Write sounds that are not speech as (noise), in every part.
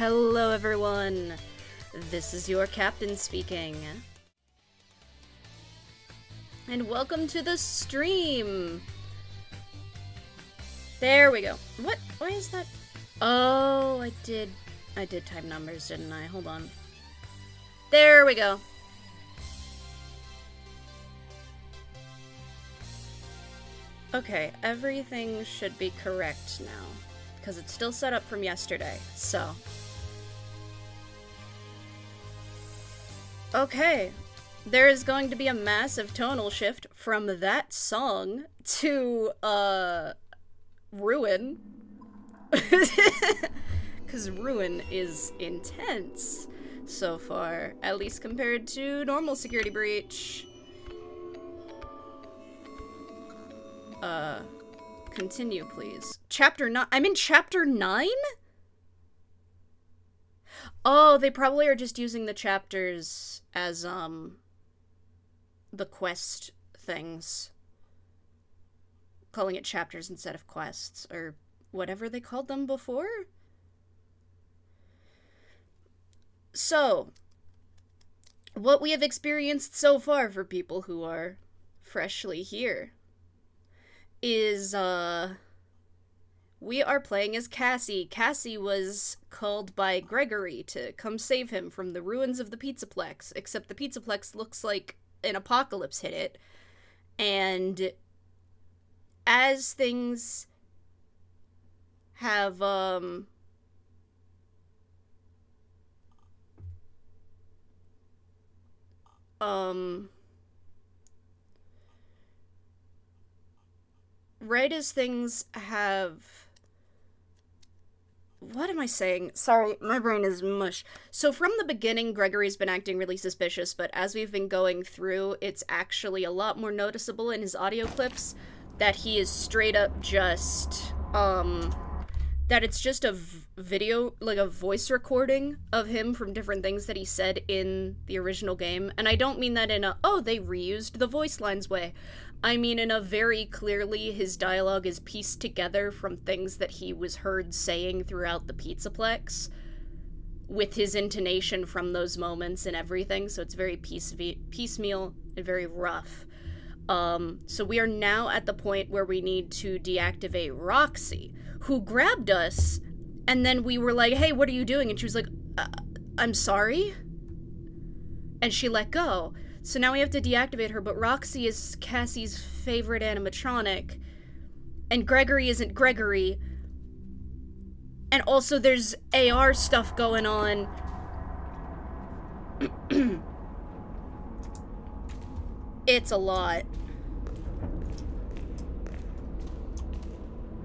Hello, everyone. This is your captain speaking. And welcome to the stream. There we go. What? Why is that? Oh, I did. I did type numbers, didn't I? Hold on. There we go. Okay, everything should be correct now. Because it's still set up from yesterday, so. Okay, there is going to be a massive tonal shift from that song to, uh, Ruin. (laughs) Because Ruin is intense so far, at least compared to normal Security Breach. Uh, continue, please. Chapter 9. I'm in chapter 9? Oh, they probably are just using the chapters as, um, the quest things. Calling it chapters instead of quests, or whatever they called them before? So, what we have experienced so far for people who are freshly here is uh we are playing as Cassie. Cassie was called by Gregory to come save him from the ruins of the Pizzaplex, except the Pizzaplex looks like an apocalypse hit it. And as things have um um right as things have what am I saying? Sorry, my brain is mush. So from the beginning, Gregory's been acting really suspicious, but as we've been going through, it's actually a lot more noticeable in his audio clips that he is straight up just, um, that it's just a video, like a voice recording of him from different things that he said in the original game. And I don't mean that in a, oh, they reused the voice lines way. I mean, in a very clearly, his dialogue is pieced together from things that he was heard saying throughout the Pizzaplex, with his intonation from those moments and everything. So it's very piece piecemeal and very rough. Um, so we are now at the point where we need to deactivate Roxy, who grabbed us, and then we were like, "Hey, what are you doing?" And she was like, uh, "I'm sorry," and she let go. So now we have to deactivate her, but Roxy is Cassie's favorite animatronic. And Gregory isn't Gregory. And also there's AR stuff going on. (clears throat) it's a lot.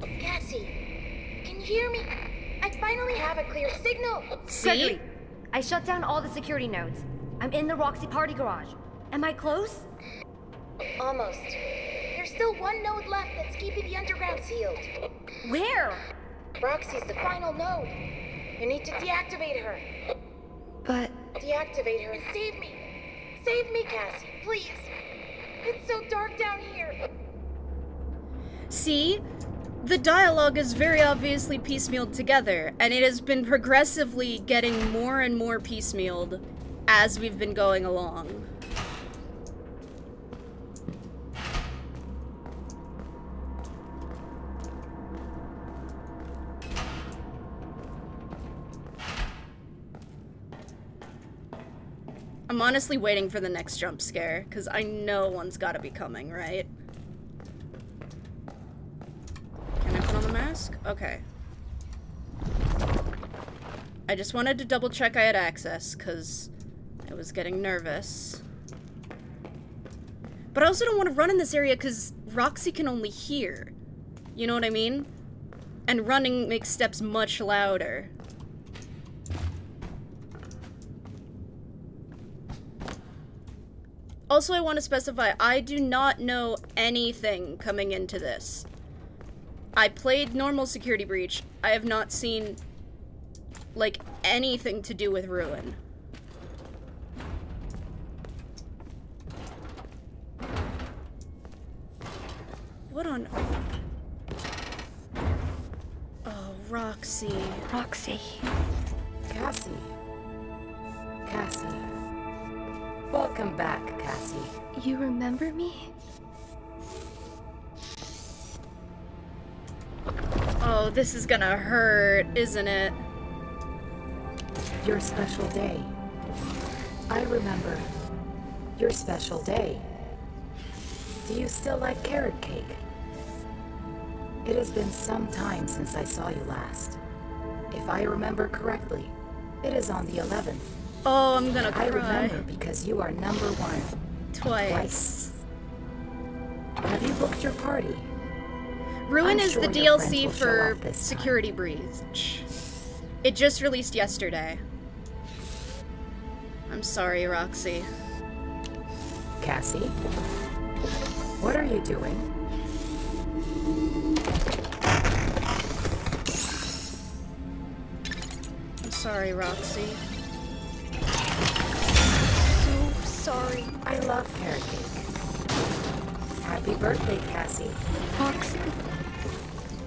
Cassie, can you hear me? I finally have a clear signal. See? Gregory, I shut down all the security nodes. I'm in the Roxy party garage. Am I close? Almost. There's still one node left that's keeping the underground sealed. Where? Roxy's the final node. You need to deactivate her. But... Deactivate her and save me. Save me, Cassie, please. It's so dark down here. See? The dialogue is very obviously piecemealed together, and it has been progressively getting more and more piecemealed as we've been going along. I'm honestly waiting for the next jump scare, because I know one's gotta be coming, right? Can I put on the mask? Okay. I just wanted to double check I had access, because I was getting nervous. But I also don't want to run in this area, because Roxy can only hear. You know what I mean? And running makes steps much louder. Also, I want to specify, I do not know anything coming into this. I played normal Security Breach. I have not seen, like, anything to do with Ruin. What on... Oh, Roxy. Roxy. Cassie. Cassie. Welcome back, Cassie. You remember me? Oh, this is gonna hurt, isn't it? Your special day. I remember. Your special day. Do you still like carrot cake? It has been some time since I saw you last. If I remember correctly, it is on the 11th. Oh, I'm gonna I cry. remember because you are number one. Twice. Have you booked your party? Ruin I'm is the sure friends DLC for this time. Security Breach. It just released yesterday. I'm sorry, Roxy. Cassie? What are you doing? I'm sorry, Roxy. So sorry. I love carrot cake. Happy birthday, Cassie. Roxy.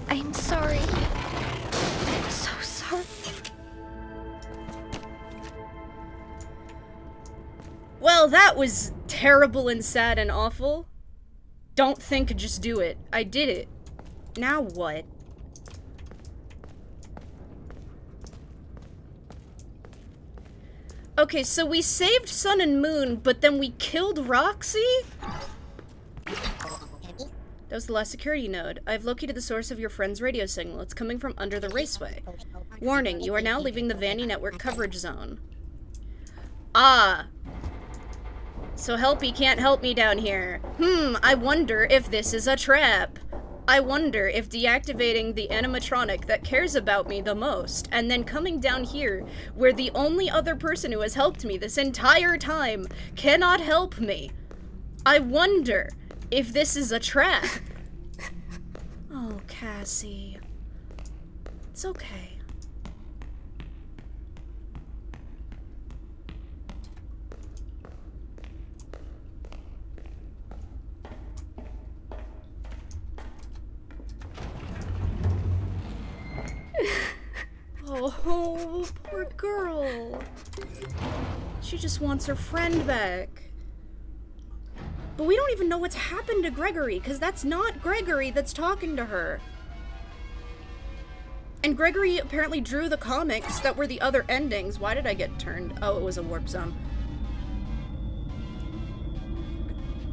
I'm sorry. I'm so sorry. Well, that was terrible and sad and awful. Don't think, just do it. I did it. Now what? Okay, so we saved Sun and Moon, but then we killed Roxy? That was the last security node. I've located the source of your friend's radio signal. It's coming from under the raceway. Warning, you are now leaving the Vanny network coverage zone. Ah. So Helpy can't help me down here. Hmm, I wonder if this is a trap. I wonder if deactivating the animatronic that cares about me the most, and then coming down here, where the only other person who has helped me this entire time cannot help me. I wonder if this is a trap. (laughs) oh, Cassie. It's okay. (laughs) Oh, poor girl. She just wants her friend back. But we don't even know what's happened to Gregory, because that's not Gregory that's talking to her. And Gregory apparently drew the comics that were the other endings. Why did I get turned? Oh, it was a warp zone.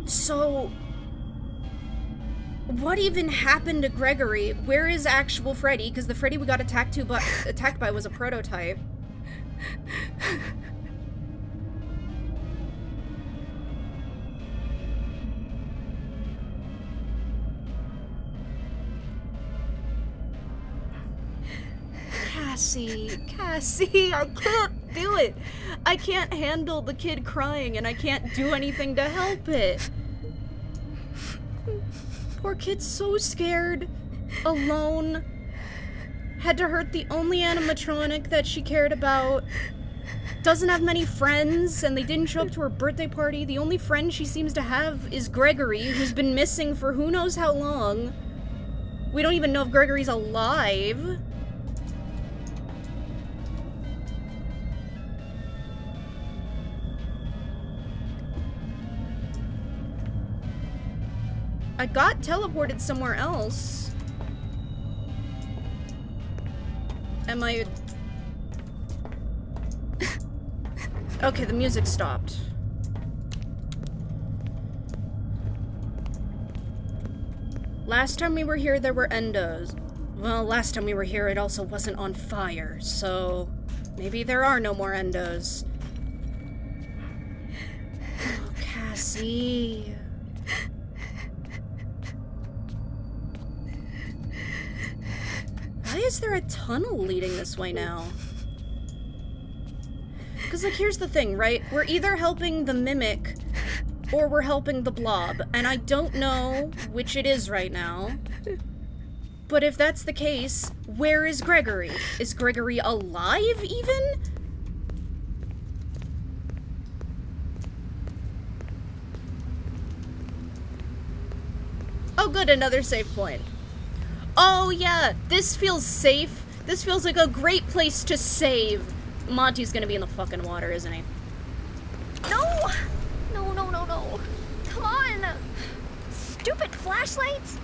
So, what even happened to Gregory? Where is actual Freddy? Because the Freddy we got attacked to, but (laughs) attacked by was a prototype. Cassie, Cassie, I can't do it. I can't handle the kid crying and I can't do anything to help it. Poor kid's so scared, alone, had to hurt the only animatronic that she cared about, doesn't have many friends, and they didn't show up to her birthday party. The only friend she seems to have is Gregory, who's been missing for who knows how long. We don't even know if Gregory's alive. I got teleported somewhere else. Am I... (laughs) okay, the music stopped. Last time we were here, there were endos. Well, last time we were here, it also wasn't on fire, so... Maybe there are no more endos. Oh, (sighs) Cassie... Why is there a tunnel leading this way now? Because, like, here's the thing, right? We're either helping the Mimic or we're helping the Blob, and I don't know which it is right now. But if that's the case, where is Gregory? Is Gregory alive, even? Oh good, another save point. Oh yeah, this feels safe. This feels like a great place to save. Monty's gonna be in the fucking water, isn't he? No! No, no, no, no. Come on! Stupid flashlights!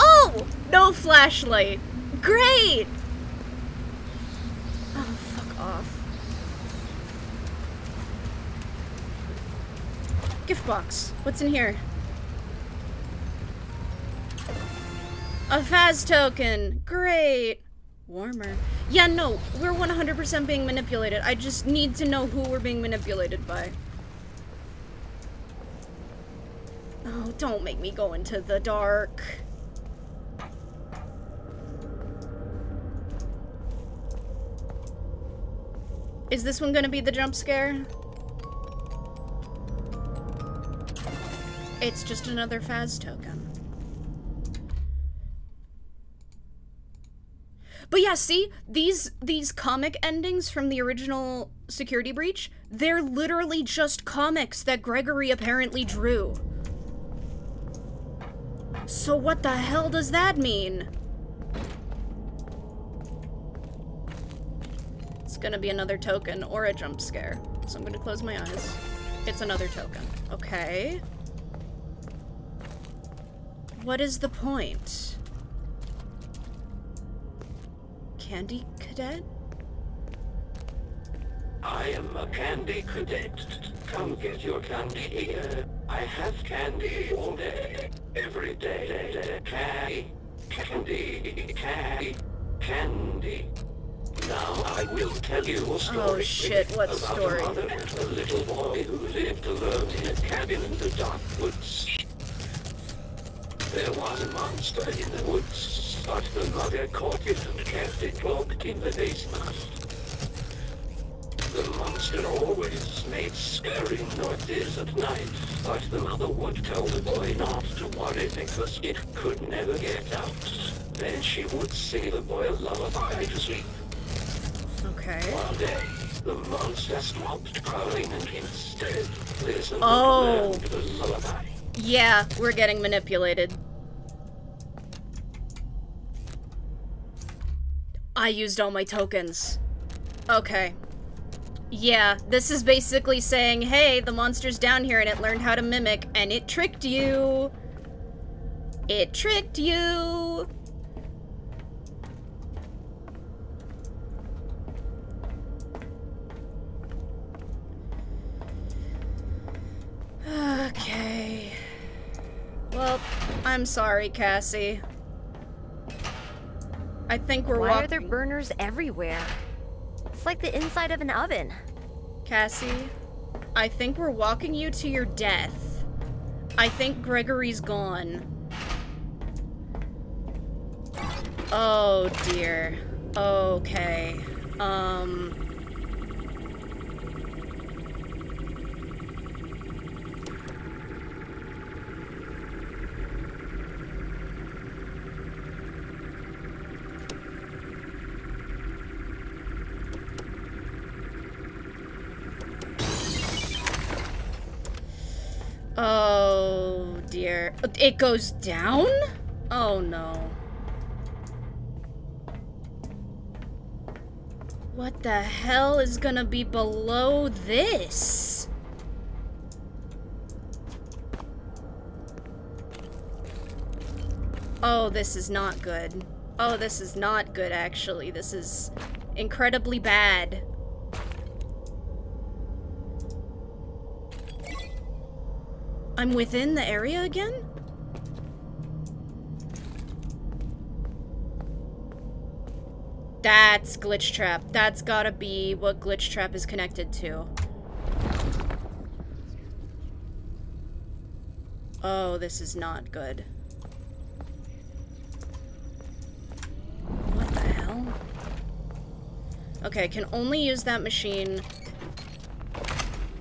Oh! No flashlight. Great! Oh, fuck off. Gift box. What's in here? A Faz token. Great. Warmer. Yeah, no, we're 100% being manipulated. I just need to know who we're being manipulated by. Oh, don't make me go into the dark. Is this one gonna be the jump scare? It's just another Faz token. But yeah, see, these these comic endings from the original Security Breach, they're literally just comics that Gregory apparently drew. So what the hell does that mean? It's gonna be another token or a jump scare. So I'm gonna close my eyes. It's another token. Okay. What is the point? Candy Cadet? I am a candy cadet. Come get your candy here. I have candy all day, every day. Candy, candy, candy, candy. Now I will tell you a oh, story. Oh, shit, what about story? a mother and a little boy who lived alone in a cabin in the dark woods. There was a monster in the woods, but the mother caught it and kept it locked in the basement. The monster always made scary noises at night, but the mother would tell the boy not to worry because it could never get out. Then she would sing the boy a lullaby to sleep. Okay. One day, the monster stopped calling and instead listened Oh. learned the lullaby. Yeah, we're getting manipulated. I used all my tokens. Okay. Yeah, this is basically saying, hey, the monster's down here and it learned how to mimic, and it tricked you. It tricked you. (sighs) Okay. Well, I'm sorry, Cassie. I think we're Why walking. are there burners everywhere? It's like the inside of an oven. Cassie, I think we're walking you to your death. I think Gregory's gone. Oh dear. Okay. Um. Oh dear. It goes down? Oh no. What the hell is gonna be below this? Oh, this is not good. Oh, this is not good, actually. This is incredibly bad. I'm within the area again? That's Glitch Trap. That's gotta be what Glitch Trap is connected to. Oh, this is not good. What the hell? Okay, I can only use that machine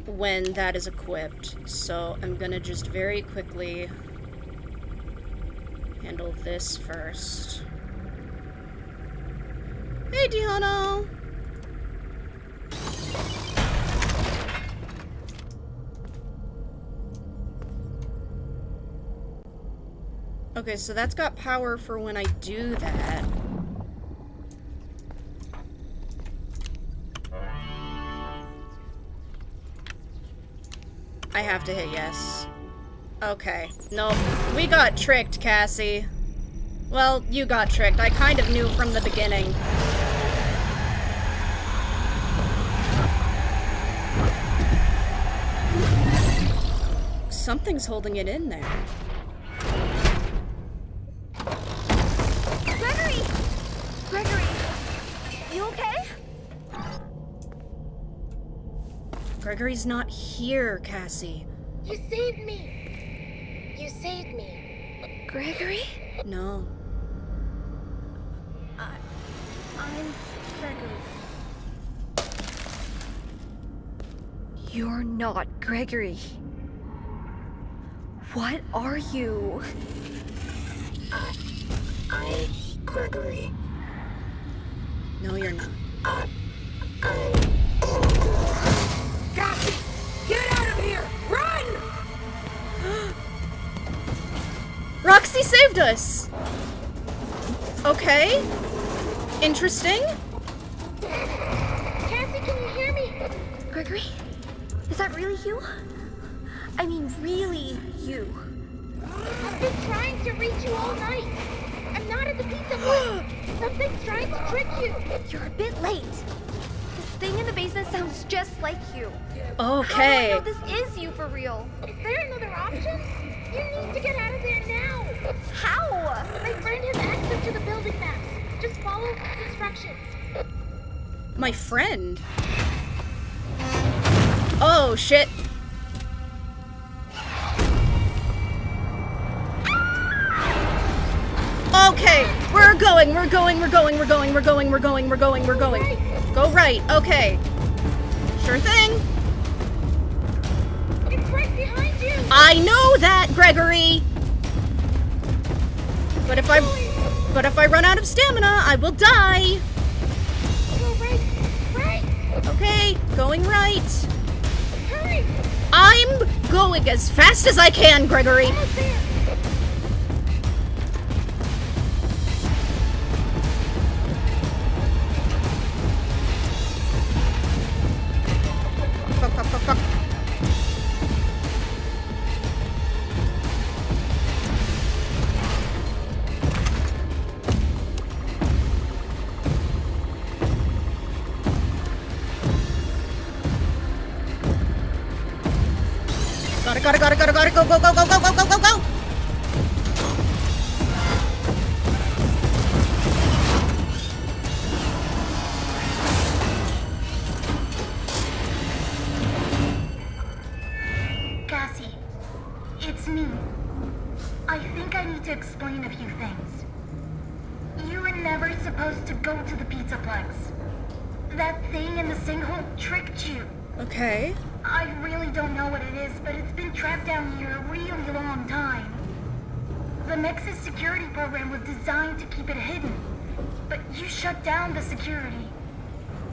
when that is equipped. So I'm gonna just very quickly handle this first. Hey, Diana! Okay, so that's got power for when I do that. Have to hit yes. Okay. Nope. We got tricked, Cassie. Well, you got tricked. I kind of knew from the beginning. Something's holding it in there. Gregory's not here, Cassie. You saved me. You saved me. Gregory? No. I'm Gregory. You're not Gregory. What are you? I'm Gregory. No, you're not. Cassie! Roxy saved us! Okay. Interesting. Cassie, can you hear me? Gregory? Is that really you? I mean, really you? I've been trying to reach you all night. I'm not at the pizza place. (gasps) Something's trying to trick you. You're a bit late. This thing in the basement sounds just like you. Okay. How do I know this is you for real? Is there another option? You need to get out of there now. How? My friend has access to the building maps. Just follow instructions. My friend. Oh, shit. Okay, we're going, we're going, we're going, we're going, we're going, we're going, we're going, we're going. Go right, okay. Sure thing. I know that, Gregory. But if I but if I run out of stamina, I will die. Go right. Right. Okay, going right. Hurry. I'm going as fast as I can, Gregory. Got it, got it, got it, got it, go, go, go, go, go, go, go, go! Security.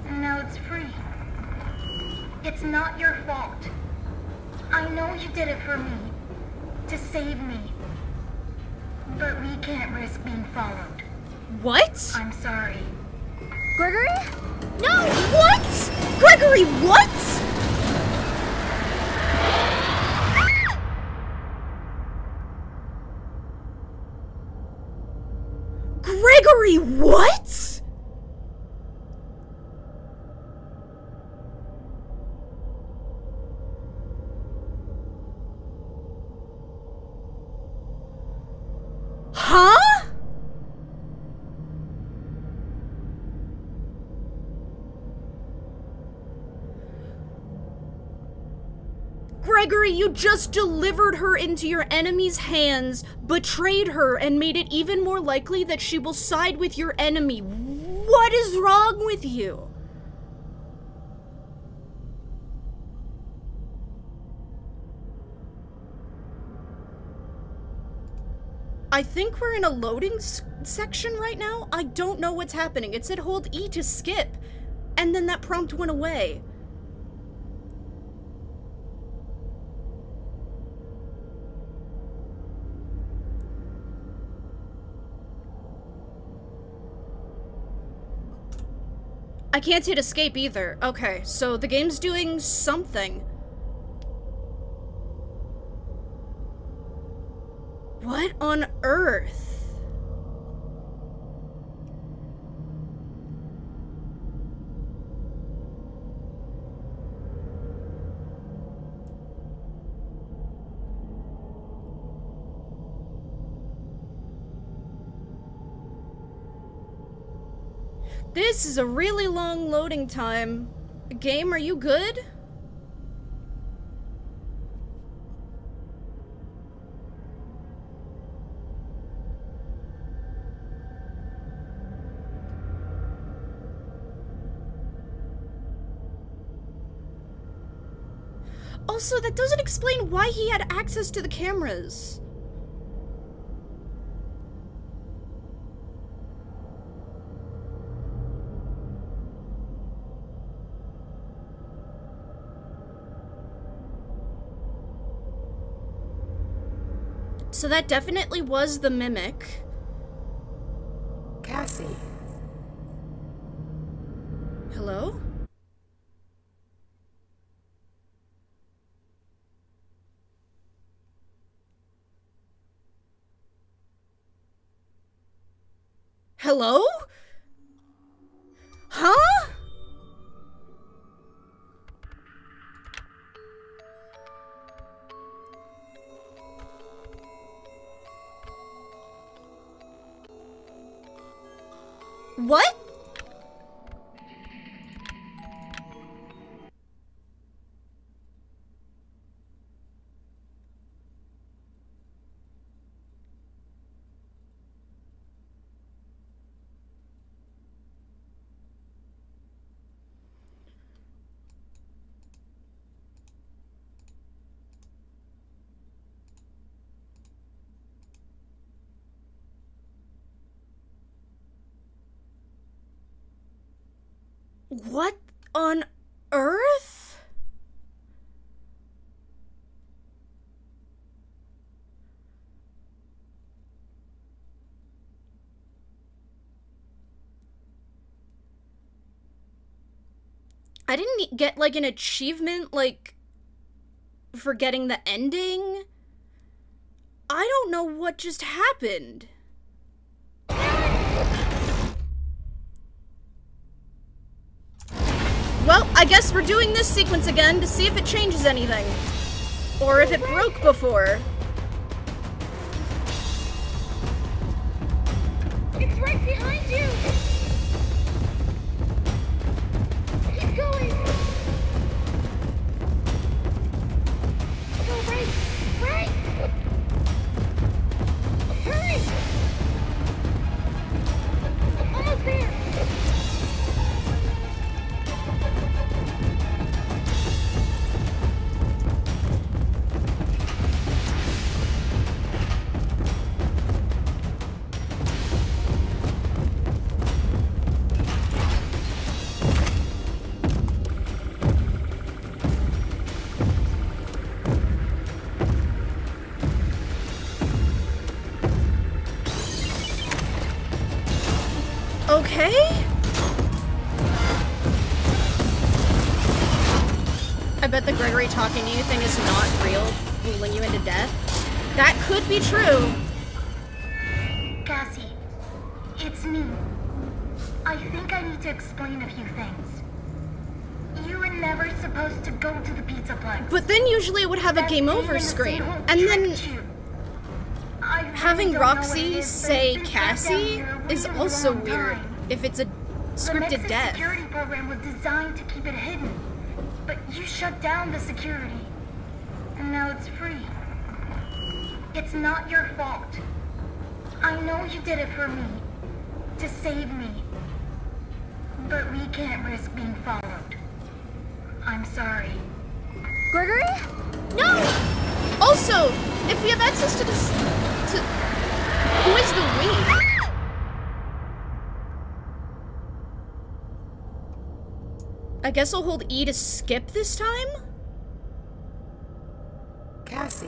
And now it's free. It's not your fault. I know you did it for me, to save me. But we can't risk being followed. What? I'm sorry. Gregory? No! What? Gregory, what? Gregory, what? Huh? Gregory, you just delivered her into your enemy's hands, betrayed her, and made it even more likely that she will side with your enemy. What is wrong with you? I think we're in a loading section right now. I don't know what's happening. It said hold E to skip, and then that prompt went away. I can't hit escape either. Okay, so the game's doing something. What on earth? This is a really long loading time. Game, are you good? Also, that doesn't explain why he had access to the cameras. So that definitely was the mimic. Cassie, Hello? Hello? Huh? What? What on earth? I didn't get like an achievement like for getting the ending. I don't know what just happened. Well, I guess we're doing this sequence again to see if it changes anything. Or if it broke before. It's right behind you! Bet the Gregory talking to you thing is not real, fooling you into death. That could be true. Cassie, it's me. I think I need to explain a few things. You were never supposed to go to the pizza place. But then usually it would have a game over screen. And then really having don't know what it Roxy is, say it's been trapped down Cassie is also weird. time. If it's a The scripted Nexus death. security program was designed to keep it hidden, but you shut down the security, and now it's free. It's not your fault. I know you did it for me, to save me, but we can't risk being followed. I'm sorry. Gregory? No! Also, if we have access to this. to. Who is the we? I guess I'll hold E to skip this time? Cassie.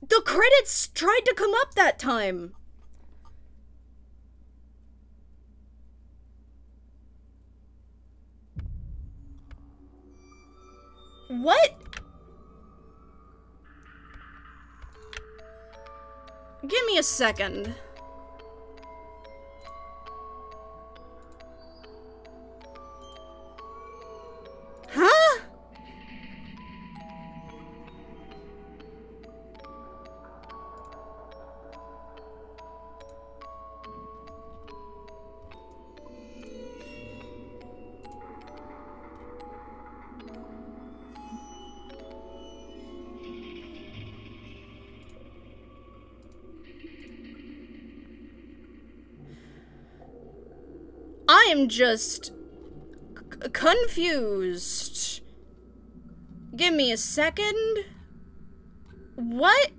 The credits tried to come up that time. What? Give me a second. Just confused. Give me a second. What?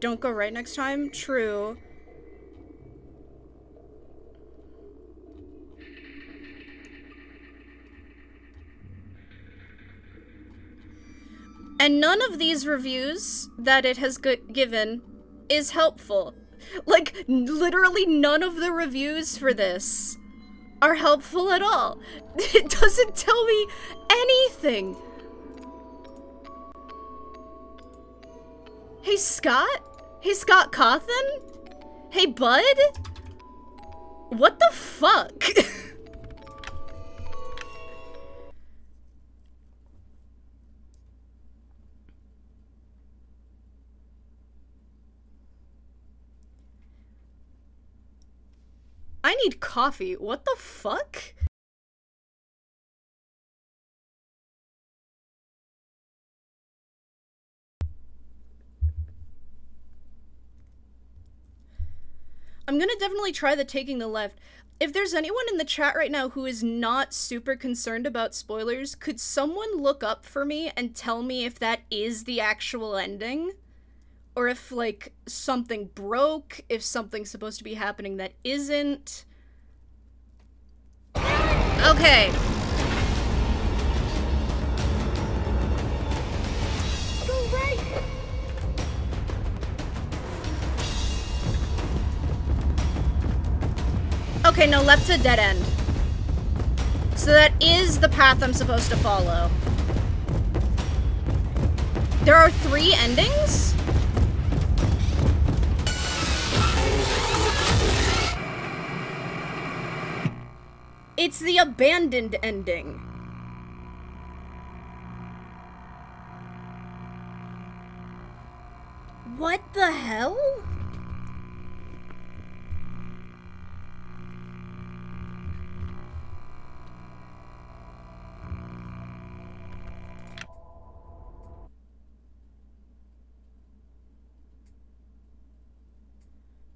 Don't go right next time? True. And none of these reviews that it has given is helpful. Like, literally none of the reviews for this are helpful at all. (laughs) It doesn't tell me anything. Hey, Scott? Hey, Scott Cawthon? Hey, Bud? What the fuck? (laughs) Coffee. What the fuck? I'm gonna definitely try the taking the left. If there's anyone in the chat right now who is not super concerned about spoilers, could someone look up for me and tell me if that is the actual ending? Or if, like, something broke, if something's supposed to be happening that isn't. Okay. Okay, no, left to dead end. So that is the path I'm supposed to follow. There are three endings? It's the abandoned ending. What the hell?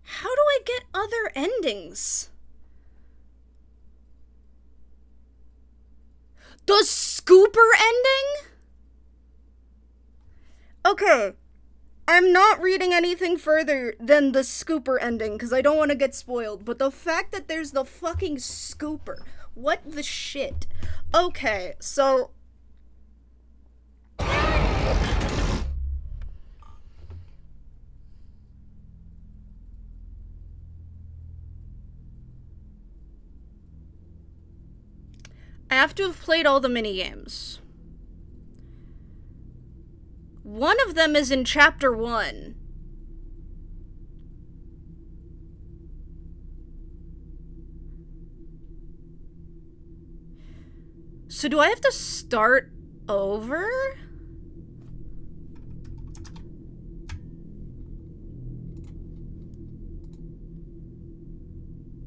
How do I get other endings? The scooper ending? Okay. I'm not reading anything further than the scooper ending because I don't want to get spoiled. But the fact that there's the fucking scooper. What the shit? Okay, so. I have to have played all the minigames. One of them is in chapter one. So do I have to start over?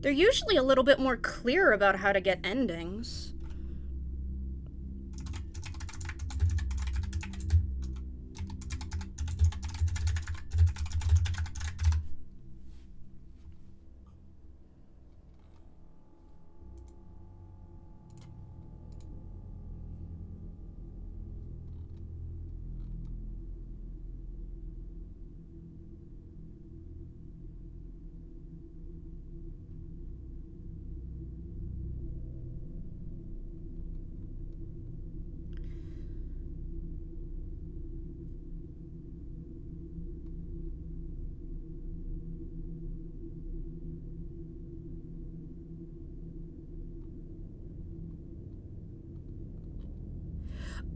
They're usually a little bit more clear about how to get endings.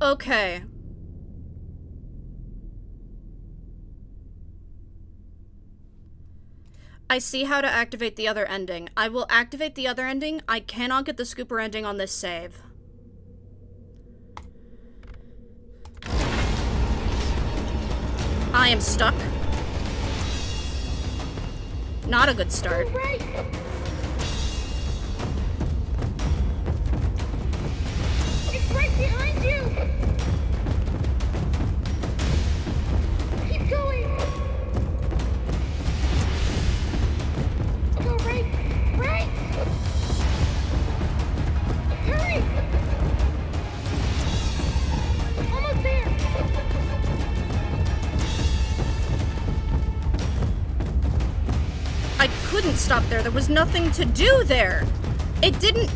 Okay. I see how to activate the other ending. I will activate the other ending. I cannot get the scooper ending on this save. I am stuck. Not a good start. There. There was nothing to do there. It didn't.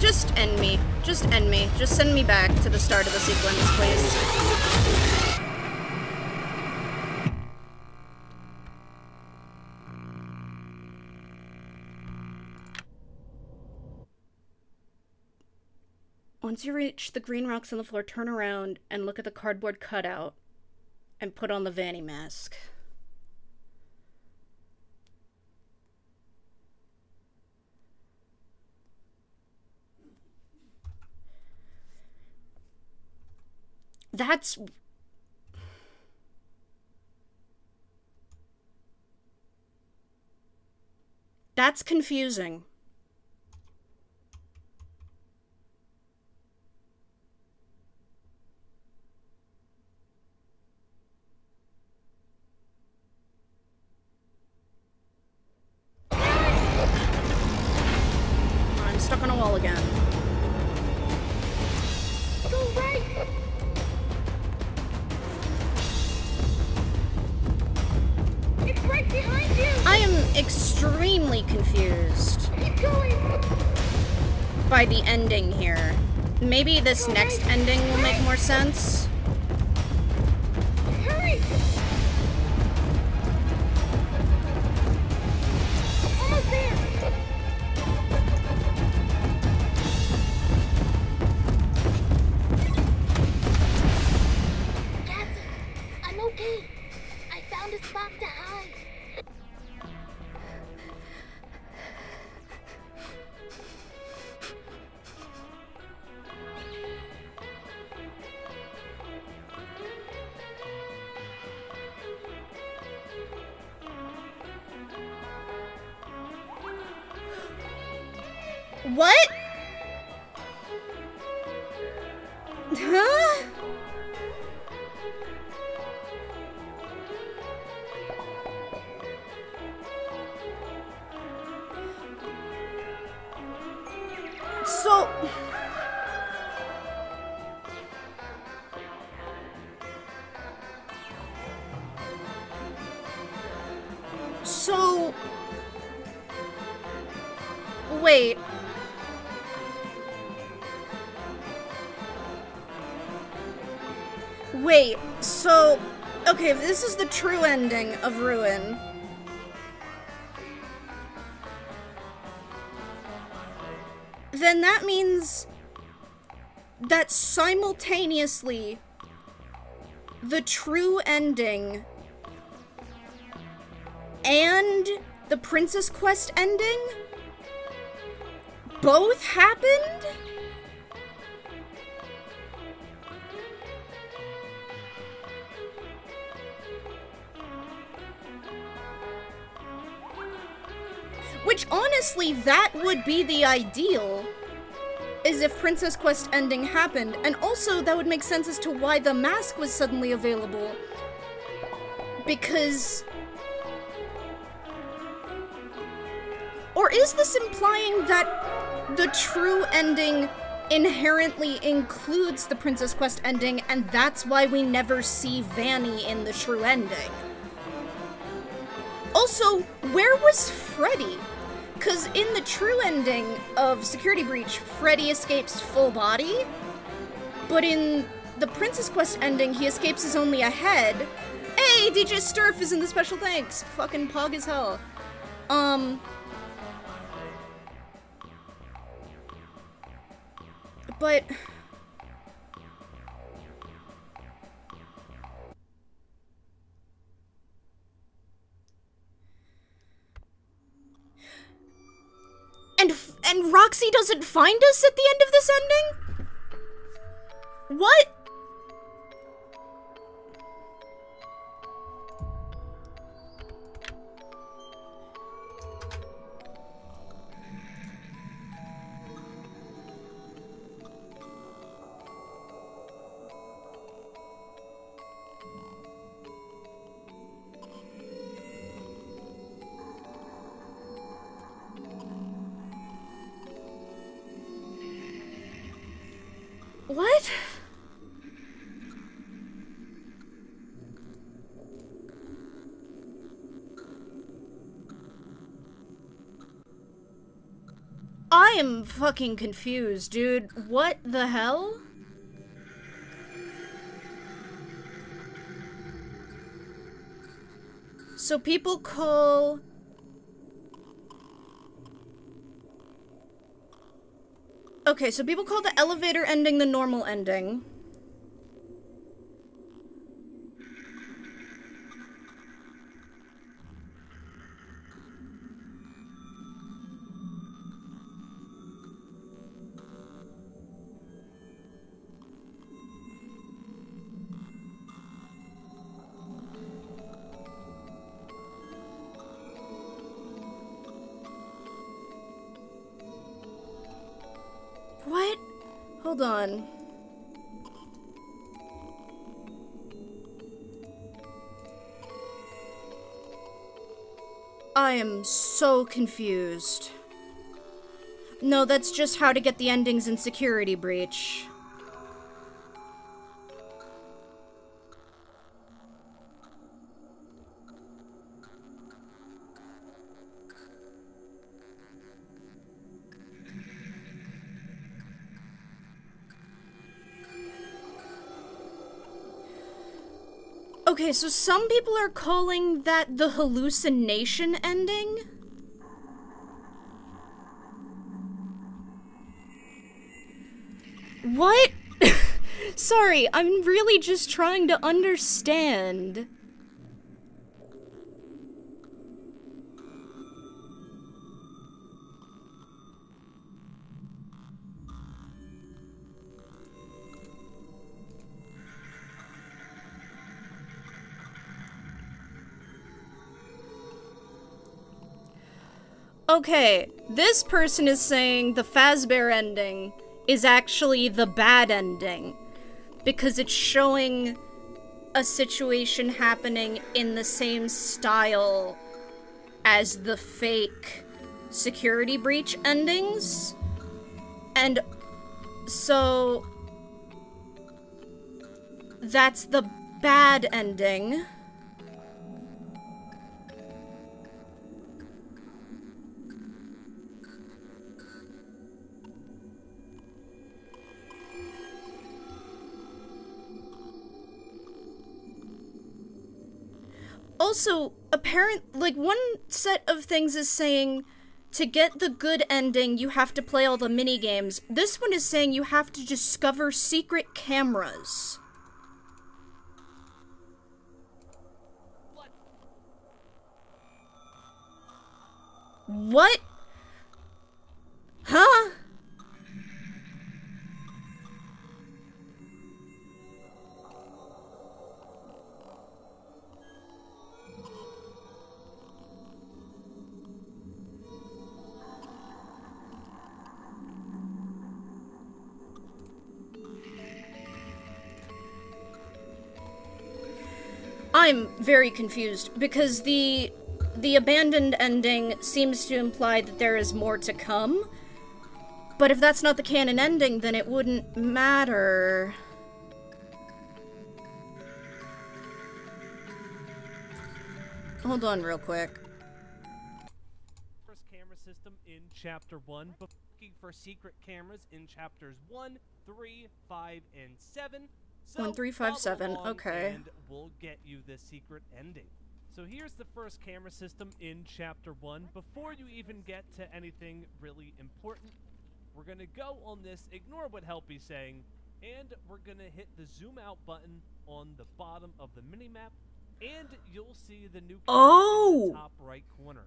Just end me. Just end me. Just send me back to the start of the sequence, please. Once you reach the green rocks on the floor, turn around and look at the cardboard cutout and put on the Vanny mask. That's. That's confusing. Stuck on a wall again. Go right! It's right behind you! I am extremely confused Keep going! by the ending here. Maybe this next ending will make more sense. True ending of Ruin. Then that means that simultaneously the true ending and the Princess Quest ending both happened? Honestly, that would be the ideal. Is if Princess Quest ending happened, and also that would make sense as to why the mask was suddenly available. Because. Or is this implying that the true ending inherently includes the Princess Quest ending, and that's why we never see Vanny in the true ending? Also, where was Freddy? Because in the true ending of Security Breach, Freddy escapes full body, but in the Princess Quest ending, he escapes as only a head. Hey, DJ Sturf is in the special thanks. Fucking pog as hell. Um. But. And and Roxy doesn't find us at the end of this ending? What? What? Fucking confused, dude. What the hell? So people call Okay, so people call the elevator ending the normal ending. On. I am so confused. No, that's just how to get the endings in Security Breach. Okay, so some people are calling that the hallucination ending. What? (laughs) Sorry, I'm really just trying to understand. Okay, this person is saying the Fazbear ending is actually the bad ending because it's showing a situation happening in the same style as the fake security breach endings. And so that's the bad ending. Also, apparent like one set of things is saying to get the good ending, you have to play all the mini games. This one is saying you have to discover secret cameras. What? Huh? I'm very confused because the the abandoned ending seems to imply that there is more to come. But if that's not the canon ending, then it wouldn't matter. Hold on real quick. first camera system in chapter 1 looking for secret cameras in chapters 1 3 5 and 7 so One, three, five, follow seven, along okay. and we'll get you the secret ending So here's the first camera system in Chapter 1. Before you even get to anything really important, we're going to go on this, ignore what Helpy's saying, and we're going to hit the zoom out button on the bottom of the minimap, and you'll see the new Oh! the top right corner.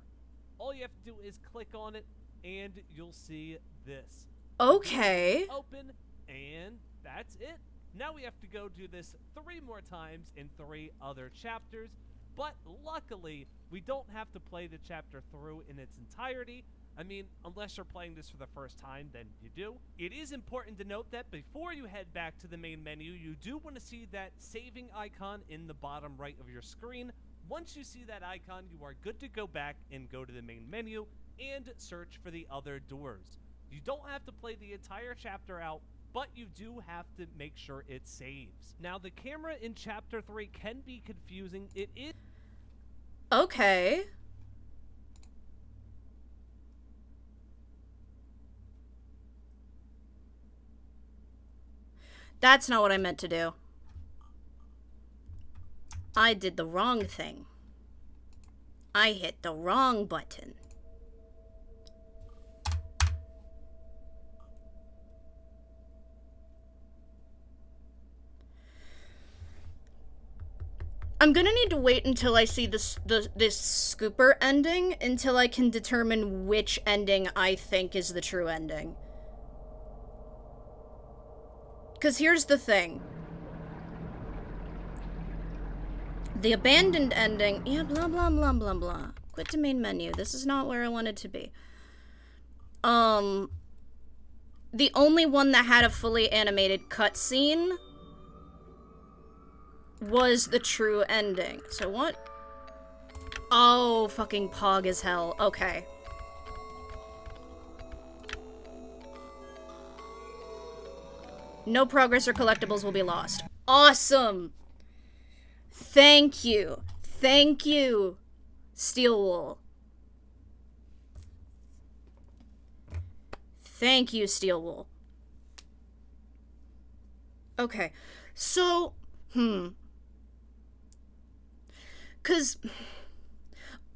All you have to do is click on it, and you'll see this Okay. open, and that's it. Now we have to go do this three more times in three other chapters, but luckily, we don't have to play the chapter through in its entirety. I mean, unless you're playing this for the first time, then you do. It is important to note that before you head back to the main menu, you do want to see that saving icon in the bottom right of your screen. Once you see that icon, you are good to go back and go to the main menu and search for the other doors. You don't have to play the entire chapter out, but you do have to make sure it saves. Now, the camera in Chapter 3 can be confusing. It is Okay. That's not what I meant to do. I did the wrong thing. I hit the wrong button. I'm gonna need to wait until I see this the this scooper ending until I can determine which ending I think is the true ending. Cause here's the thing. The abandoned ending yeah, blah blah blah blah blah. Quit to main menu. This is not where I wanted to be. Um the only one that had a fully animated cutscene was the true ending. So what? Oh, fucking pog as hell. Okay. No progress or collectibles will be lost. Awesome! Thank you. Thank you, Steel Wool. Thank you, Steel Wool. Okay. So, hmm. Because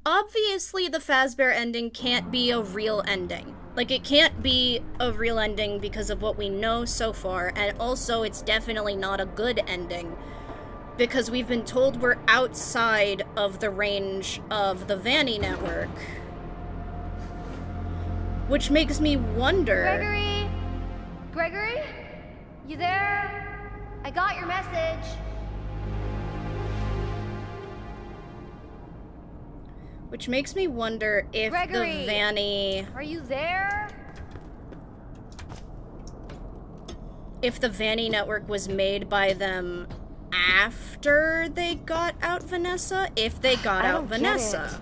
obviously the Fazbear ending can't be a real ending. Like, it can't be a real ending because of what we know so far, and also it's definitely not a good ending. Because we've been told we're outside of the range of the Vanny network. Which makes me wonder. Gregory? Gregory? You there? I got your message. Which makes me wonder if Gregory! the Vanny. Are you there? if the Vanny network was made by them after they got out Vanessa, if they got I out Vanessa.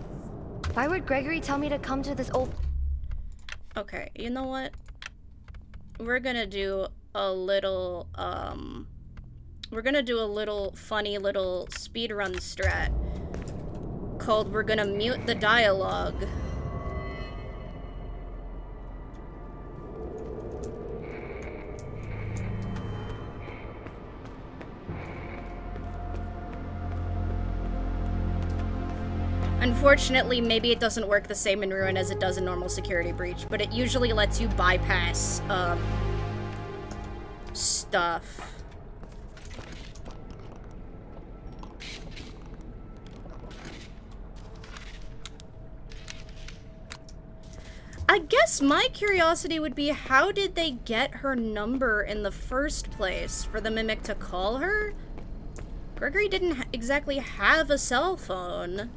Why would Gregory tell me to come to this old Okay, you know what? We're gonna do a little, um, we're gonna do a little funny little speedrun strat called We're Gonna Mute the Dialogue. Unfortunately, maybe it doesn't work the same in Ruin as it does in normal security breach, but it usually lets you bypass, um, stuff. I guess my curiosity would be how did they get her number in the first place for the Mimic to call her? Gregory didn't exactly have a cell phone.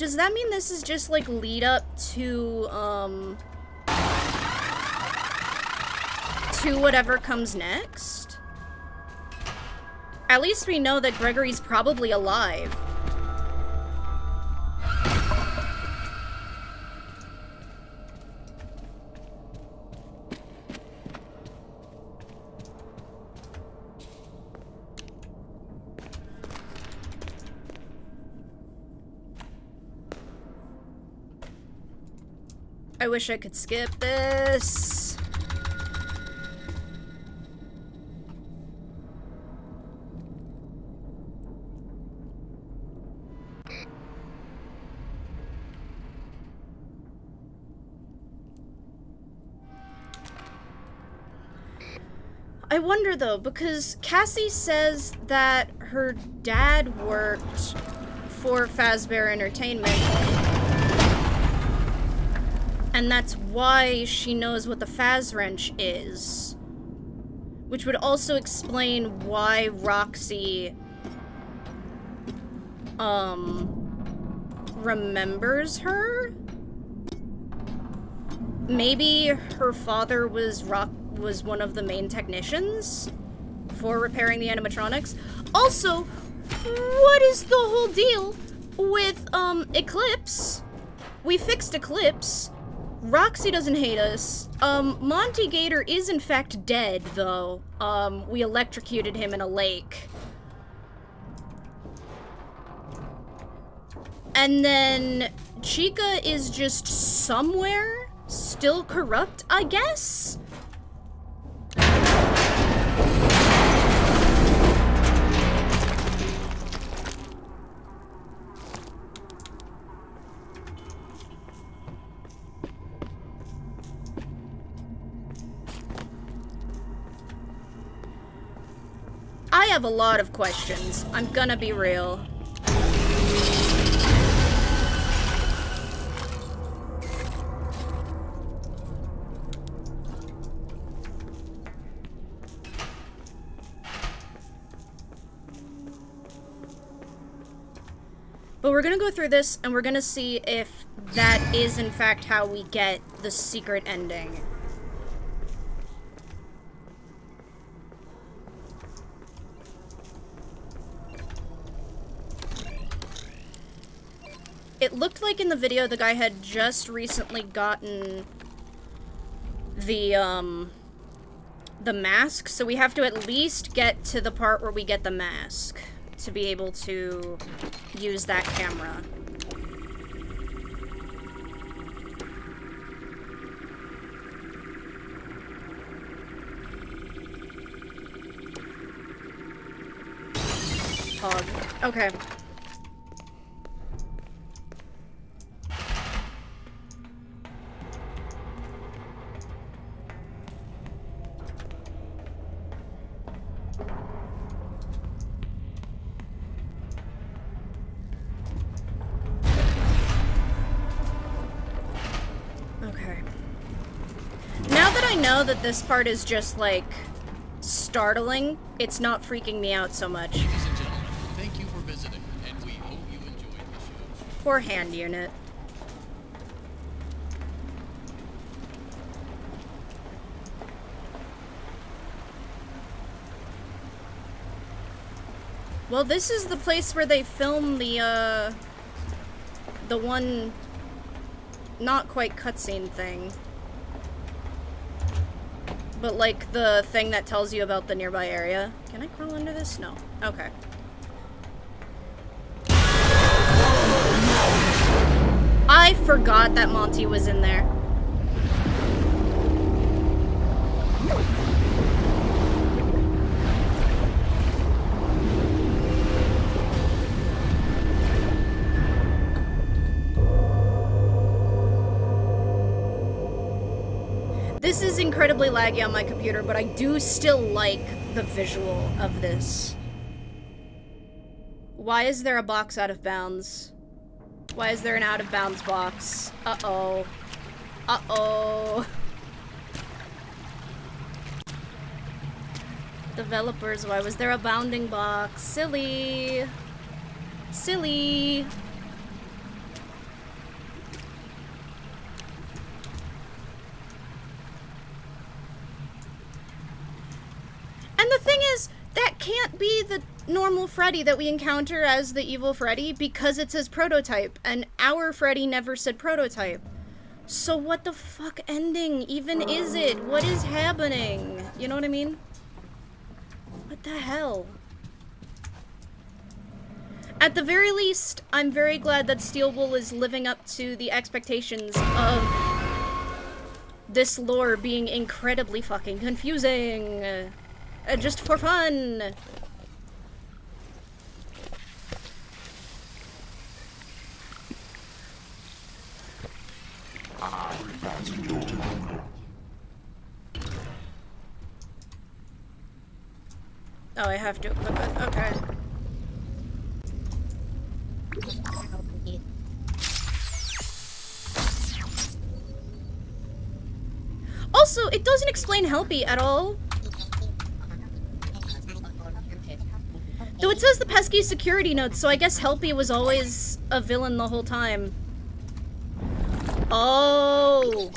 Does that mean this is just like lead up to um to whatever comes next? At least we know that Gregory's probably alive. I wish I could skip this. I wonder though, because Cassie says that her dad worked for Fazbear Entertainment. And that's why she knows what the Faz Wrench is. Which would also explain why Roxy um remembers her. Maybe her father was Rock was one of the main technicians for repairing the animatronics. Also, what is the whole deal with um Eclipse? We fixed Eclipse. Roxy doesn't hate us. Um, Monty Gator is in fact dead, though. Um, we electrocuted him in a lake. And then Chica is just somewhere, still corrupt, I guess? Have a lot of questions. I'm gonna be real. But we're gonna go through this and we're gonna see if that is in fact how we get the secret ending. It looked like in the video the guy had just recently gotten the, um, the mask, so we have to at least get to the part where we get the mask to be able to use that camera. Okay. Know that this part is just, like, startling, it's not freaking me out so much. Ladies and gentlemen, thank you for visiting, and we hope you enjoyed the show. Poor hand unit. Well, this is the place where they film the, uh... The one... Not quite cutscene thing. But, like, the thing that tells you about the nearby area. Can I crawl under this? No. Okay. I forgot that Monty was in there. Incredibly laggy on my computer, but I do still like the visual of this. Why is there a box out of bounds? Why is there an out of bounds box? Uh-oh. Uh-oh. Developers, why was there a bounding box? Silly. Silly. And the thing is, that can't be the normal Freddy that we encounter as the evil Freddy because it says prototype, and our Freddy never said prototype. So what the fuck ending even is it? What is happening? You know what I mean? What the hell? At the very least, I'm very glad that Steel Wool is living up to the expectations of this lore being incredibly fucking confusing. Uh, just for fun. Oh, I have to equip it. Okay. Also, it doesn't explain Helpy at all. Though it says the pesky security notes, so I guess Helpy was always a villain the whole time. Oh.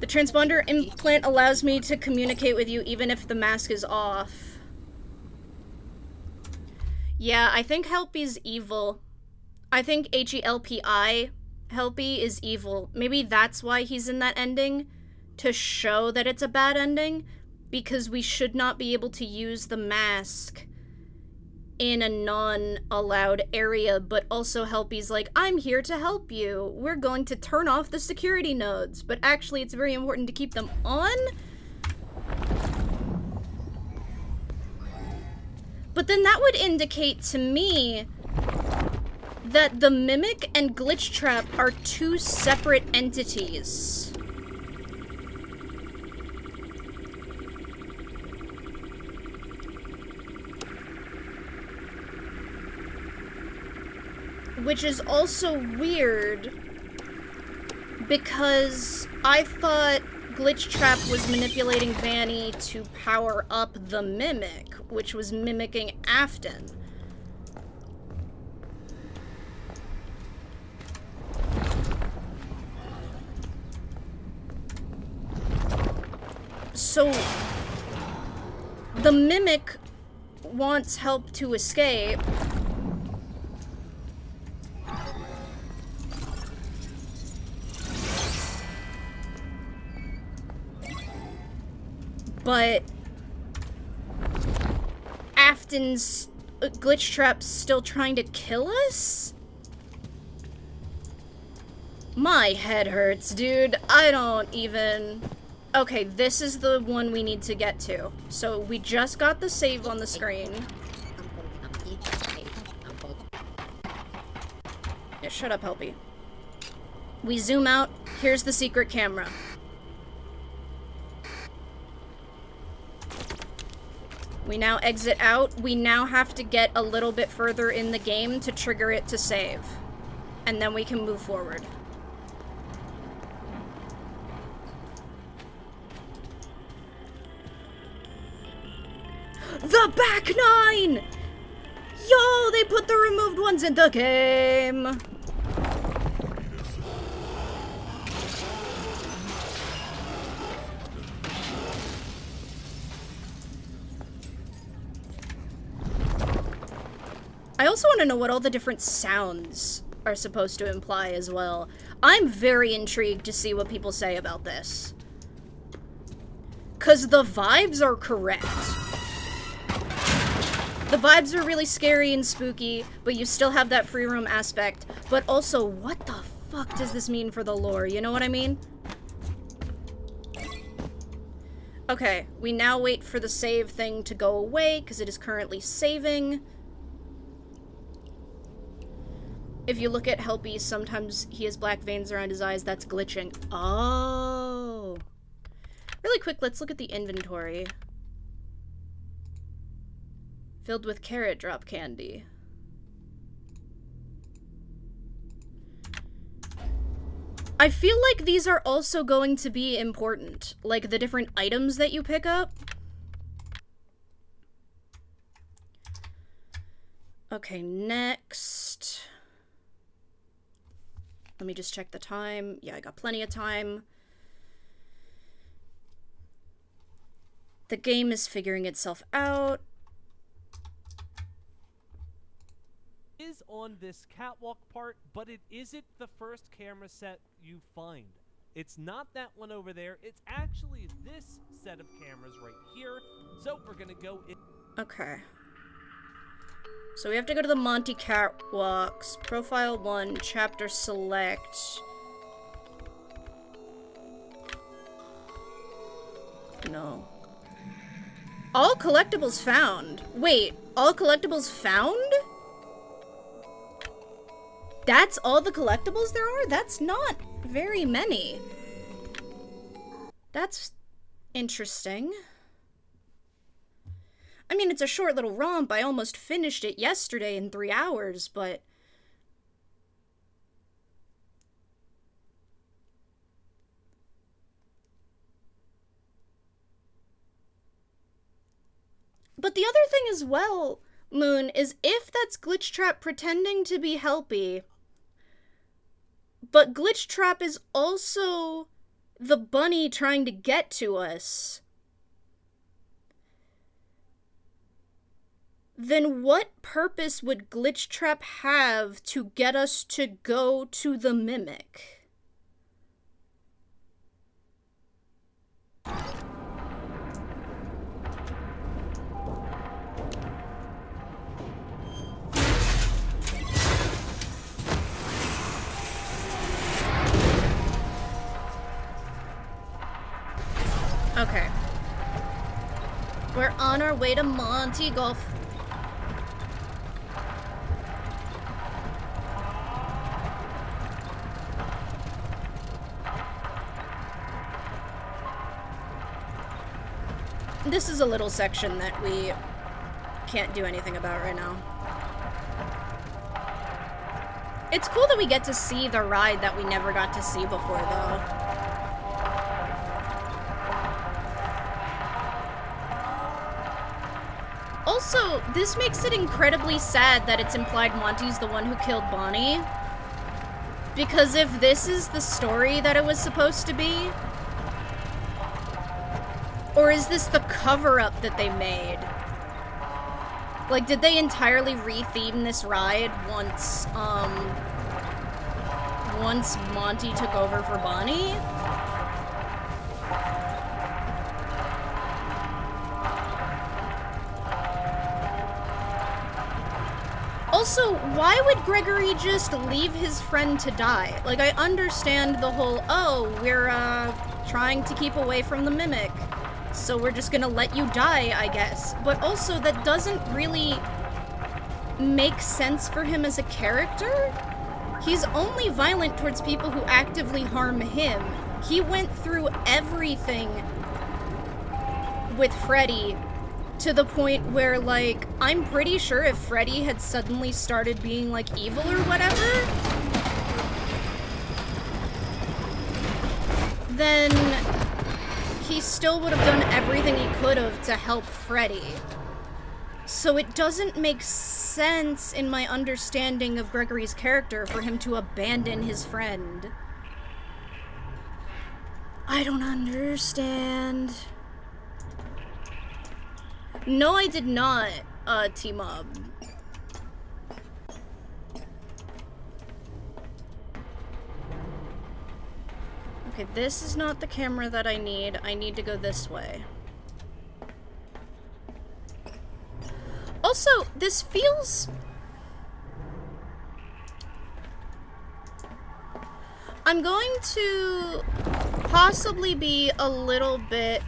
The transponder implant allows me to communicate with you even if the mask is off. Yeah, I think Helpy's evil. I think H-E-L-P-I, Helpy, is evil. Maybe that's why he's in that ending, to show that it's a bad ending, because we should not be able to use the mask in a non-allowed area, but also Helpy's like, I'm here to help you. We're going to turn off the security nodes, but actually it's very important to keep them on? But then that would indicate to me that the Mimic and Glitch Trap are two separate entities. Which is also weird because I thought Glitch Trap was manipulating Vanny to power up the Mimic, which was mimicking Afton. So, the Mimic wants help to escape. But Afton's uh, glitch trap's still trying to kill us? My head hurts, dude. I don't even... Okay, this is the one we need to get to. So we just got the save on the screen. Yeah, shut up, Helpy. We zoom out. Here's the secret camera. We now exit out. We now have to get a little bit further in the game to trigger it to save. And then we can move forward. The back nine! Yo, they put the removed ones in the game! I also want to know what all the different sounds are supposed to imply as well. I'm very intrigued to see what people say about this. Because the vibes are correct. The vibes are really scary and spooky, but you still have that free room aspect. But also, what the fuck does this mean for the lore? You know what I mean? Okay, we now wait for the save thing to go away, because it is currently saving. If you look at Helpy, sometimes he has black veins around his eyes. That's glitching. Oh. Really quick, let's look at the inventory. Filled with carrot drop candy. I feel like these are also going to be important. Like the different items that you pick up. Okay, next. Let me just check the time. Yeah, I got plenty of time. The game is figuring itself out. Is on this catwalk part, but it isn't the first camera set you find. It's not that one over there. It's actually this set of cameras right here. So we're gonna go in. Okay. So we have to go to the Monty Catwalks, Profile 1, Chapter Select. No. All collectibles found. Wait, all collectibles found? That's all the collectibles there are? That's not very many. That's interesting. I mean, it's a short little romp. I almost finished it yesterday in three hours, but. But the other thing as well, Moon, is if that's Glitch Trap pretending to be Helpy, but Glitch Trap is also the bunny trying to get to us. Then what purpose would Glitch Trap have to get us to go to the Mimic? Okay. We're on our way to Monty Golf. This is a little section that we can't do anything about right now. It's cool that we get to see the ride that we never got to see before, though. Also, this makes it incredibly sad that it's implied Monty's the one who killed Bonnie. Because if this is the story that it was supposed to be, or is this the cover-up that they made? Like, did they entirely re-theme this ride once, um, once Monty took over for Bonnie? Also, why would Gregory just leave his friend to die? Like, I understand the whole, oh, we're, uh, trying to keep away from the Mimic, so we're just gonna let you die, I guess. But also, that doesn't really make sense for him as a character. He's only violent towards people who actively harm him. He went through everything with Freddy to the point where, like, I'm pretty sure if Freddy had suddenly started being, like, evil or whatever, then he still would have done everything he could have to help Freddy. So it doesn't make sense in my understanding of Gregory's character for him to abandon his friend. I don't understand. No, I did not, uh, team Okay, this is not the camera that I need. I need to go this way. Also, this feels... I'm going to possibly be a little bit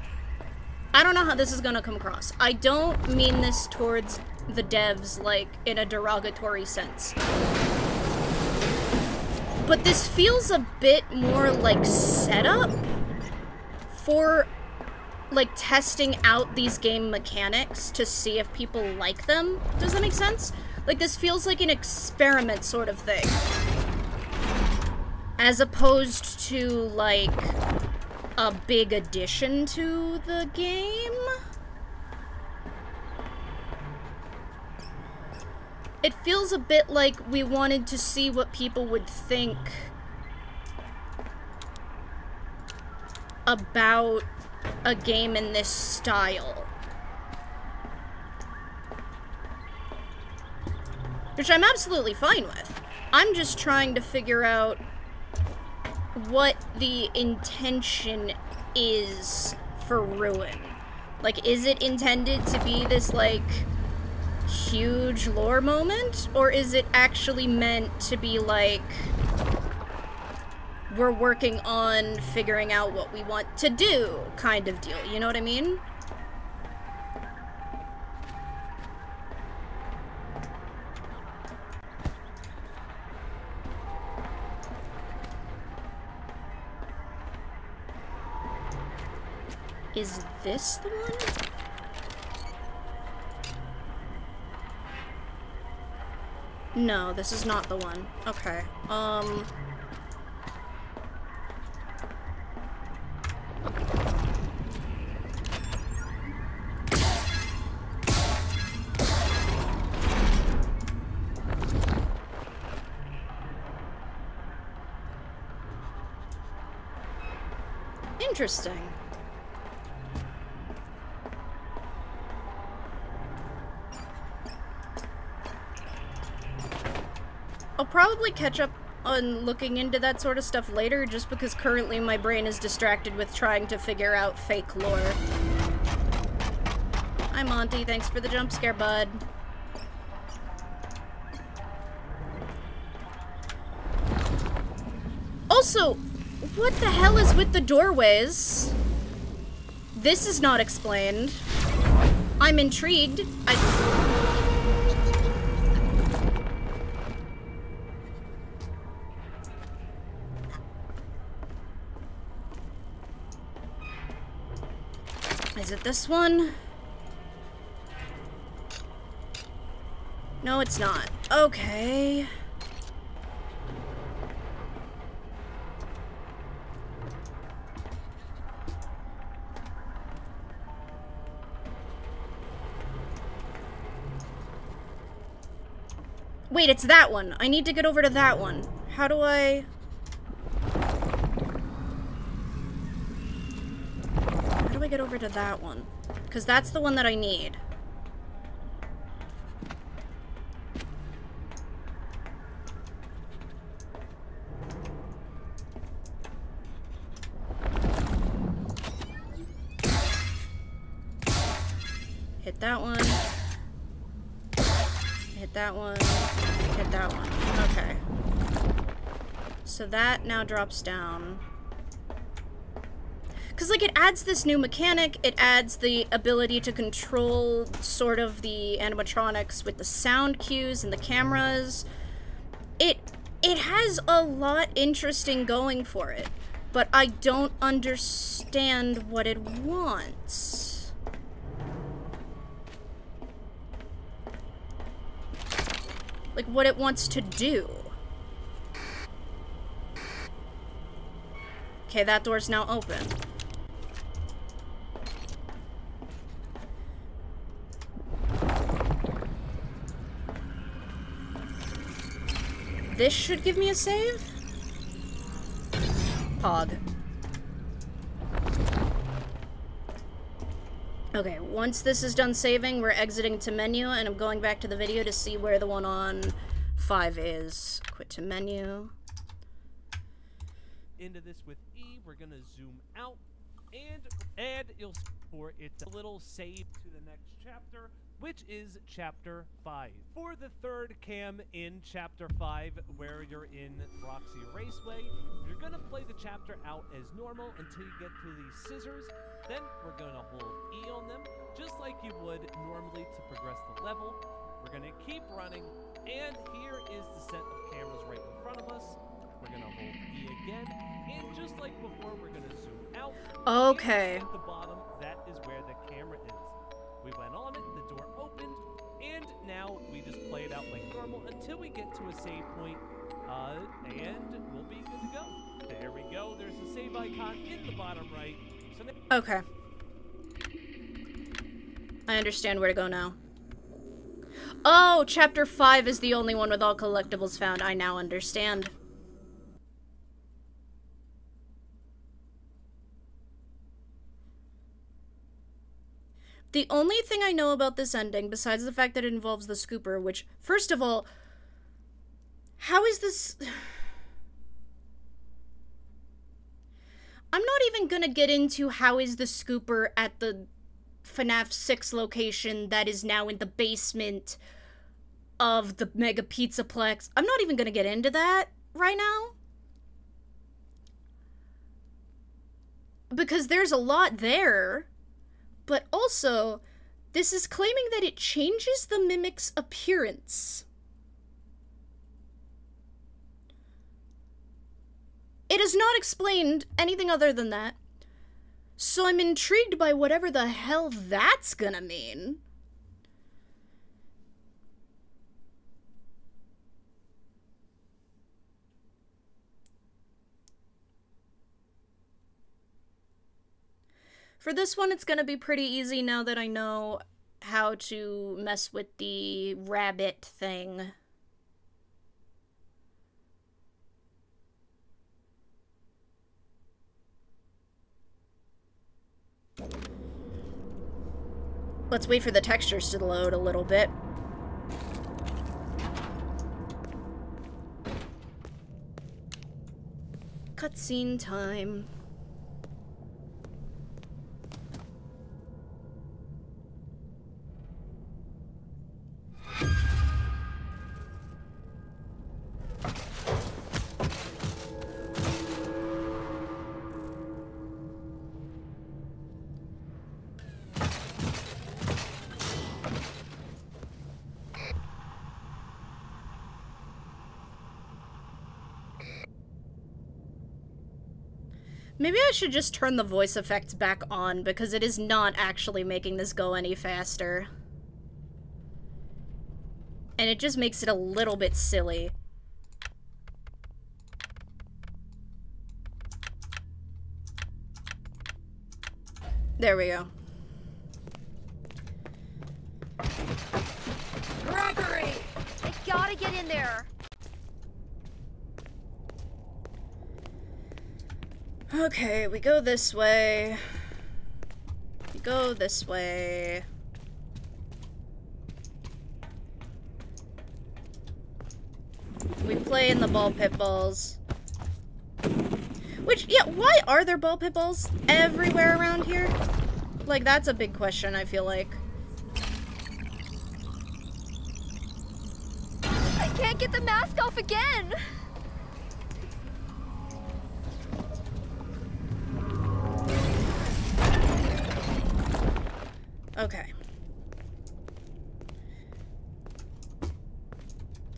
I don't know how this is gonna come across. I don't mean this towards the devs, like, in a derogatory sense. But this feels a bit more like setup for, like, testing out these game mechanics to see if people like them. Does that make sense? Like, this feels like an experiment sort of thing. As opposed to, like, a big addition to the game. It feels a bit like we wanted to see what people would think about a game in this style. Which I'm absolutely fine with. I'm just trying to figure out what the intention is for Ruin. Like, is it intended to be this, like, huge lore moment? Or is it actually meant to be like we're working on figuring out what we want to do kind of deal? You know what I mean? Is this the one? No, this is not the one. Okay. Um... Interesting. Probably catch up on looking into that sort of stuff later, just because currently my brain is distracted with trying to figure out fake lore. Hi, Monty. Thanks for the jump scare, bud. Also, what the hell is with the doorways? This is not explained. I'm intrigued. I... Is it this one? No, it's not. Okay. Wait, it's that one. I need to get over to that one. How do I... do I get over to that one? Because that's the one that I need. Hit that one. Hit that one. Hit that one. Okay. So that now drops down. Because, like, it adds this new mechanic, it adds the ability to control sort of the animatronics with the sound cues and the cameras. It, it has a lot interesting going for it, but I don't understand what it wants. Like, what it wants to do. Okay, that door's now open. This should give me a save? Pog. Okay, once this is done saving, we're exiting to menu, and I'm going back to the video to see where the one on 5 is. Quit to menu. Into this with E, we're gonna zoom out, and add, you'll for it's a little save to the next chapter, which is chapter 5. For the third cam in chapter 5, where you're in Roxy Raceway, you're gonna play the chapter out as normal until you get to these scissors. Then we're gonna hold E on them, just like you would normally to progress the level. We're gonna keep running, and here is the set of cameras right in front of us. We're gonna hold E again, and just like before, we're gonna zoom out. Okay. At the bottom, that is where the camera is. We went on it, the door opened, and now we just play it out like normal until we get to a save point, uh, and we'll be good to go. There we go. There's a save icon in the bottom right. So Okay. I understand where to go now. Oh, chapter 5 is the only one with all collectibles found. I now understand. The only thing I know about this ending, besides the fact that it involves the scooper, which, first of all, how is this. (sighs) I'm not even gonna get into how is the scooper at the FNAF 6 location that is now in the basement of the Mega Pizzaplex. I'm not even to get into that right now. Because there's a lot there. But also, this is claiming that it changes the mimic's appearance. It has not explained anything other than that. So I'm intrigued by whatever the hell that's gonna mean. For this one, it's gonna be pretty easy now that I know how to mess with the rabbit thing. Let's wait for the textures to load a little bit. Cutscene time. Maybe I should just turn the voice effects back on because it is not actually making this go any faster. And it just makes it a little bit silly. There we go. Okay, we go this way. We go this way. We play in the ball pit balls. Which, yeah, why are there ball pit balls everywhere around here? Like, that's a big question, I feel like. I can't get the mask off again.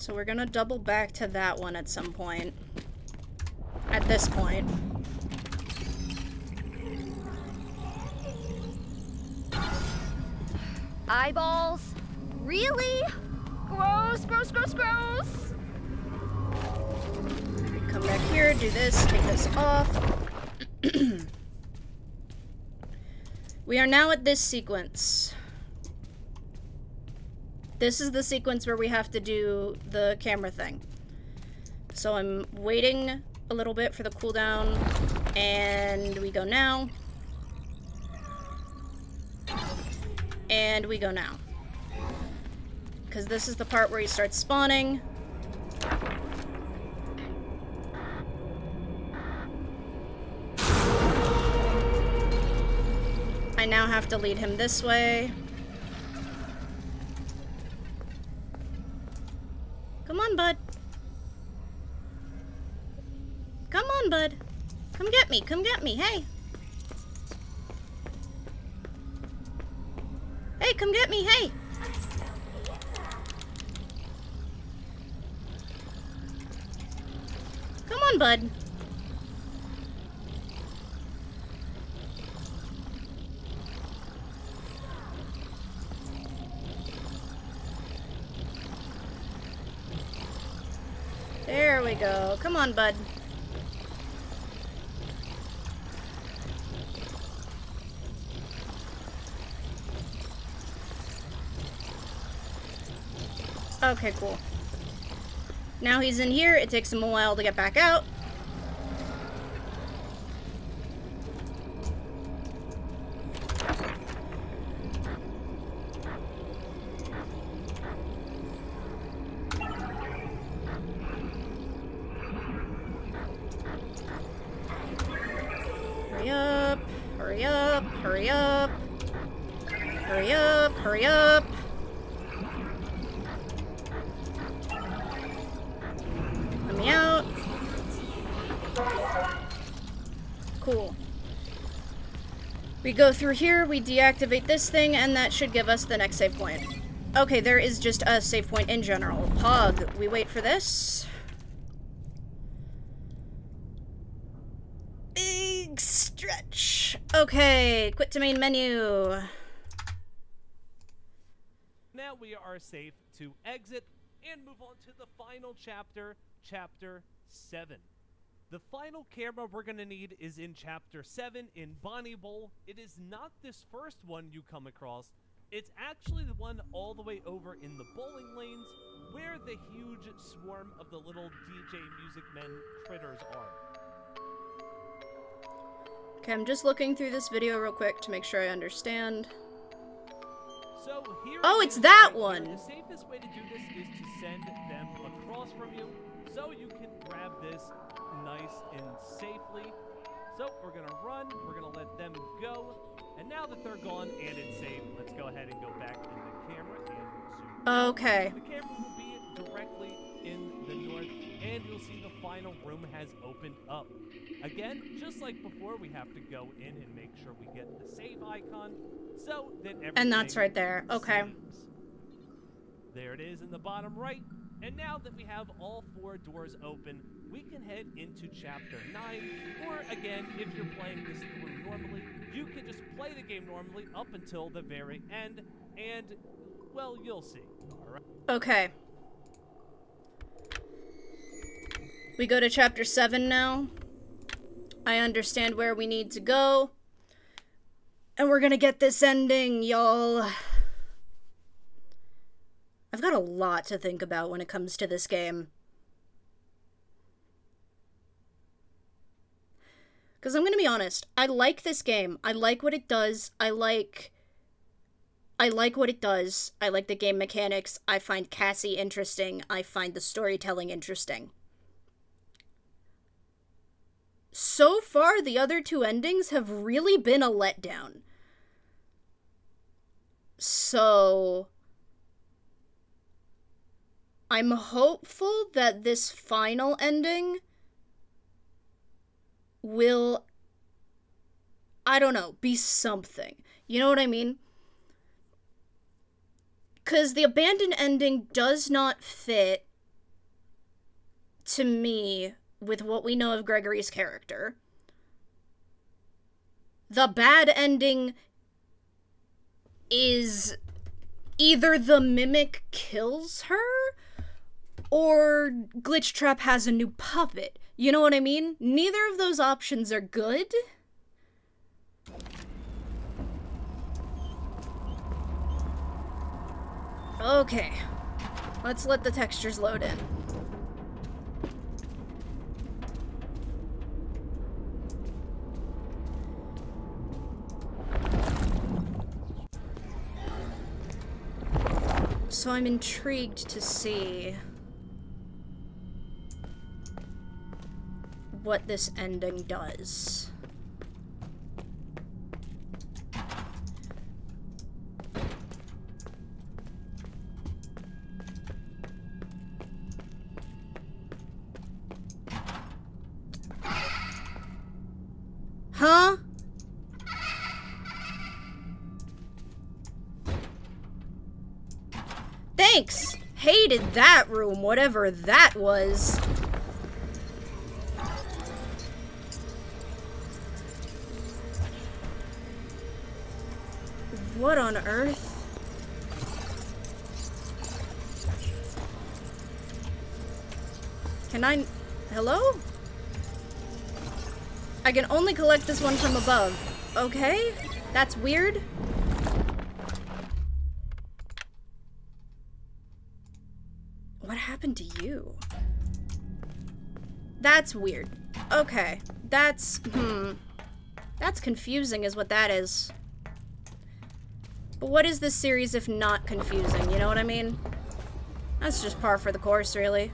So we're gonna double back to that one at some point. At this point. Eyeballs? Really? Gross, gross, gross, gross. Come back here, do this, take this off. (clears throat) we are now at this sequence. This is the sequence where we have to do the camera thing. So I'm waiting a little bit for the cooldown, and we go now. And we go now. Because this is the part where he starts spawning. I now have to lead him this way. On, bud. Come on, bud. Come get me, come get me, hey. Hey, come get me, hey. Come on, bud. Come on, bud. Okay, cool. Now he's in here. It takes him a while to get back out. Go through here, we deactivate this thing, and that should give us the next save point. Okay, there is just a save point in general. Pog, we wait for this. Big stretch. Okay, quit to main menu. Now we are safe to exit and move on to the final chapter, Chapter 7. The final camera we're going to need is in Chapter 7 in Bonnie Bowl. It is not this first one you come across. It's actually the one all the way over in the bowling lanes where the huge swarm of the little DJ Music Men critters are. Okay, I'm just looking through this video real quick to make sure I understand. So here Oh, it's that one. The safest way to do this is to send them across from you so you can grab this nice and safely. So we're gonna run, we're gonna let them go, and now that they're gone and it's safe, let's go ahead and go back in the camera and zoom. Okay. The camera will be directly in the north, and you'll see the final room has opened up. Again, just like before, we have to go in and make sure we get the save icon, so that everything And that's right there. Okay. saves. There it is in the bottom right. And now that we have all four doors open, we can head into chapter 9. Or again, if you're playing this through normally, you can just play the game normally up until the very end. And, well, you'll see. Alright. Okay. We go to chapter 7 now. I understand where we need to go. And we're gonna get this ending, y'all. I've got a lot to think about when it comes to this game. Because I'm gonna be honest, I like this game. I like what it does. I like. I like what it does. I like the game mechanics. I find Cassie interesting. I find the storytelling interesting. So far, the other two endings have really been a letdown. So. I'm hopeful that this final ending will. I don't know, be something. You know what I mean? Because the abandoned ending does not fit to me with what we know of Gregory's character. The bad ending is either the mimic kills her or Glitch Trap has a new puppet. You know what I mean? Neither of those options are good. Okay. Let's let the textures load in. So I'm intrigued to see what this ending does. Huh? Thanks! Hated that room, whatever that was. What on earth? Can I... Hello? I can only collect this one from above. Okay? That's weird. What happened to you? That's weird. Okay. That's... Hmm. That's confusing is what that is. But what is this series if not confusing, you know what I mean? That's just par for the course, really.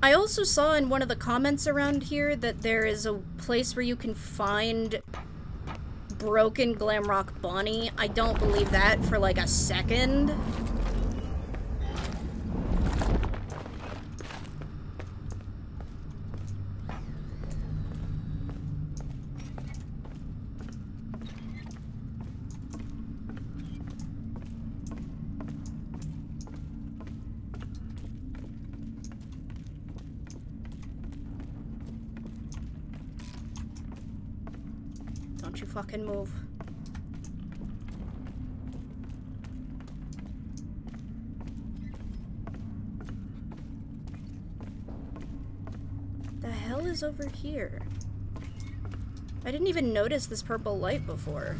I also saw in one of the comments around here that there is a place where you can find broken Glamrock Bonnie. I don't believe that for like a second. Don't you fucking move. The hell is over here? I didn't even notice this purple light before.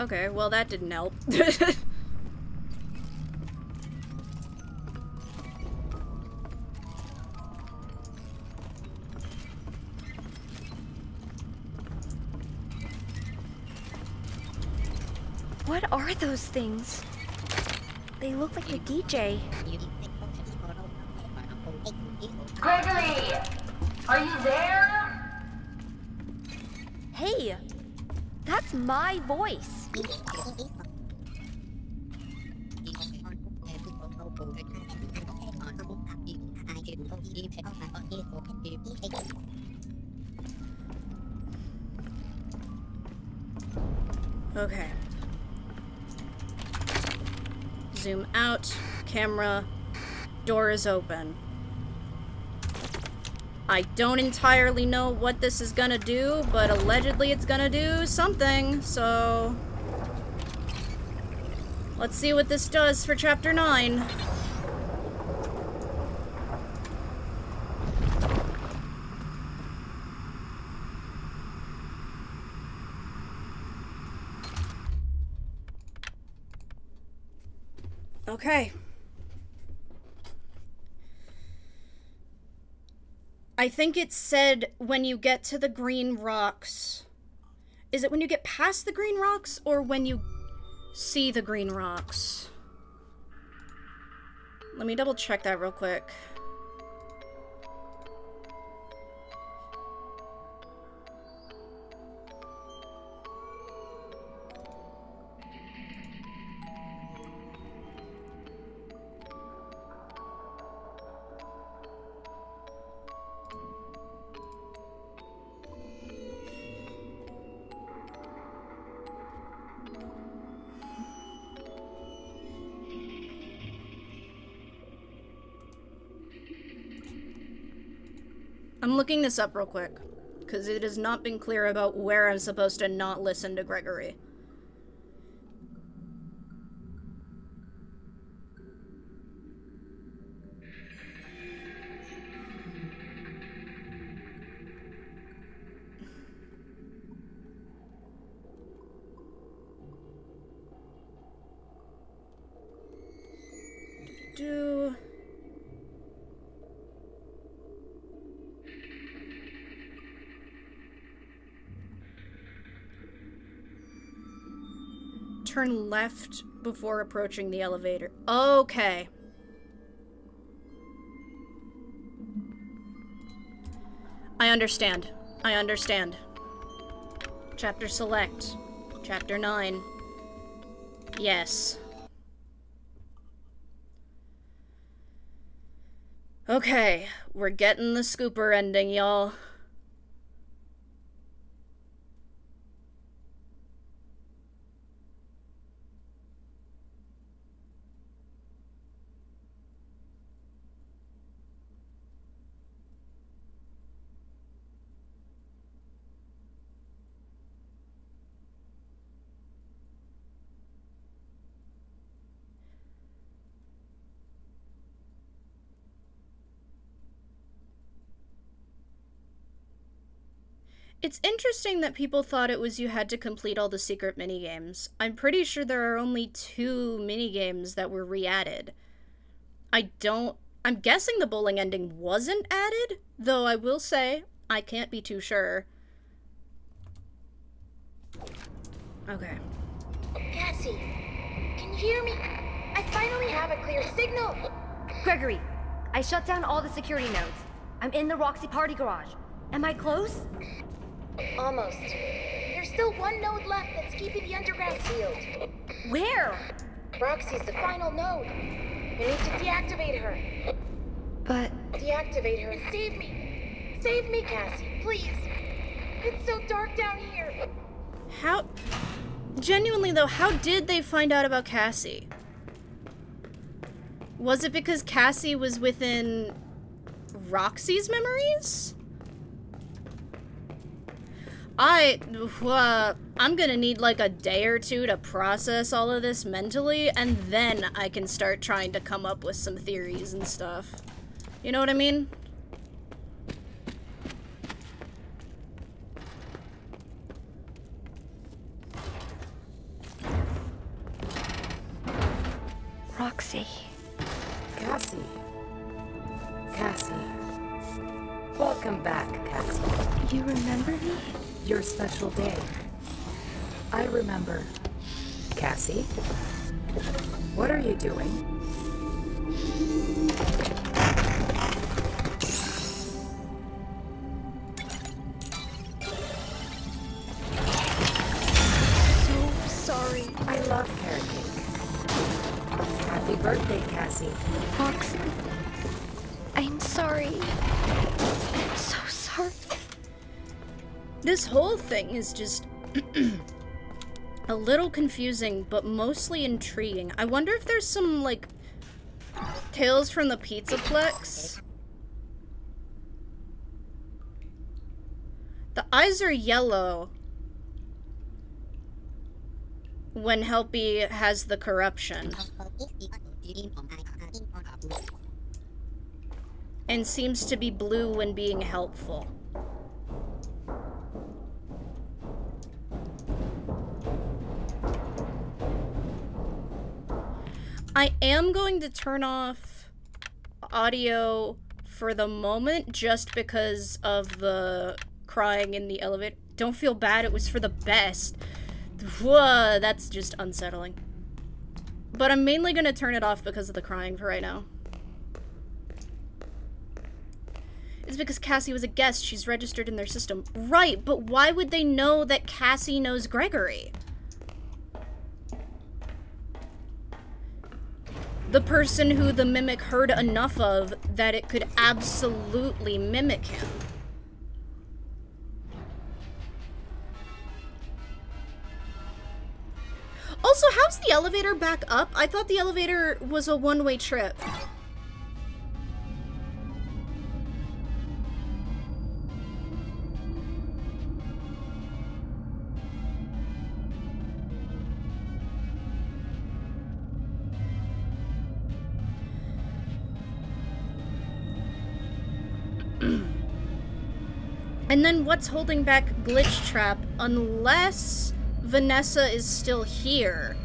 Okay, well that didn't help. (laughs) those things? They look like a DJ. Gregory! Are you there? Hey! That's my voice! Camera, door is open. I don't entirely know what this is gonna do, but allegedly it's gonna do something, so... Let's see what this does for chapter 9. Okay. I think it said when you get to the green rocks. Is it when you get past the green rocks or when you see the green rocks? Let me double check that real quick. I'm looking this up real quick because it has not been clear about where I'm supposed to not listen to Gregory. Turn left before approaching the elevator. Okay. I understand. I understand. Chapter select. Chapter 9. Yes. Okay, we're getting the scooper ending, y'all. It's interesting that people thought it was you had to complete all the secret minigames. I'm pretty sure there are only two minigames that were re-added. I don't... I'm guessing the bowling ending wasn't added, though I will say, I can't be too sure. Okay. Cassie, can you hear me? I finally have a clear signal. Gregory, I shut down all the security nodes. I'm in the Roxy party garage. Am I close? Almost. There's still one node left that's keeping the underground sealed. Where? Roxy's the final node. You need to deactivate her. But Deactivate her and save me. Save me, Cassie, please. It's so dark down here. How. Genuinely, though, how did they find out about Cassie? Was it because Cassie was within Roxy's memories? I, uh, I'm gonna need like a day or two to process all of this mentally, and then I can start trying to come up with some theories and stuff. You know what I mean? Roxy. Cassie. Cassie. Welcome back, Cassie. You remember me? Your special day. I remember. Cassie? What are you doing? So sorry. I love carrot cake. Happy birthday, Cassie. Roxy. I'm sorry. This whole thing is just (clears throat) a little confusing, but mostly intriguing. I wonder if there's some, like, tales from the Pizzaplex. The eyes are yellow when Helpy has the corruption. And seems to be blue when being helpful. I am going to turn off audio for the moment just because of the crying in the elevator. Don't feel bad, it was for the best. Whoa, that's just unsettling. But I'm mainly going to turn it off because of the crying for right now. It's because Cassie was a guest. She's registered in their system. Right, but why would they know that Cassie knows Gregory? The person who the mimic heard enough of that it could absolutely mimic him. Also, how's the elevator back up? I thought the elevator was a one-way trip. And then what's holding back Glitch Trap unless Vanessa is still here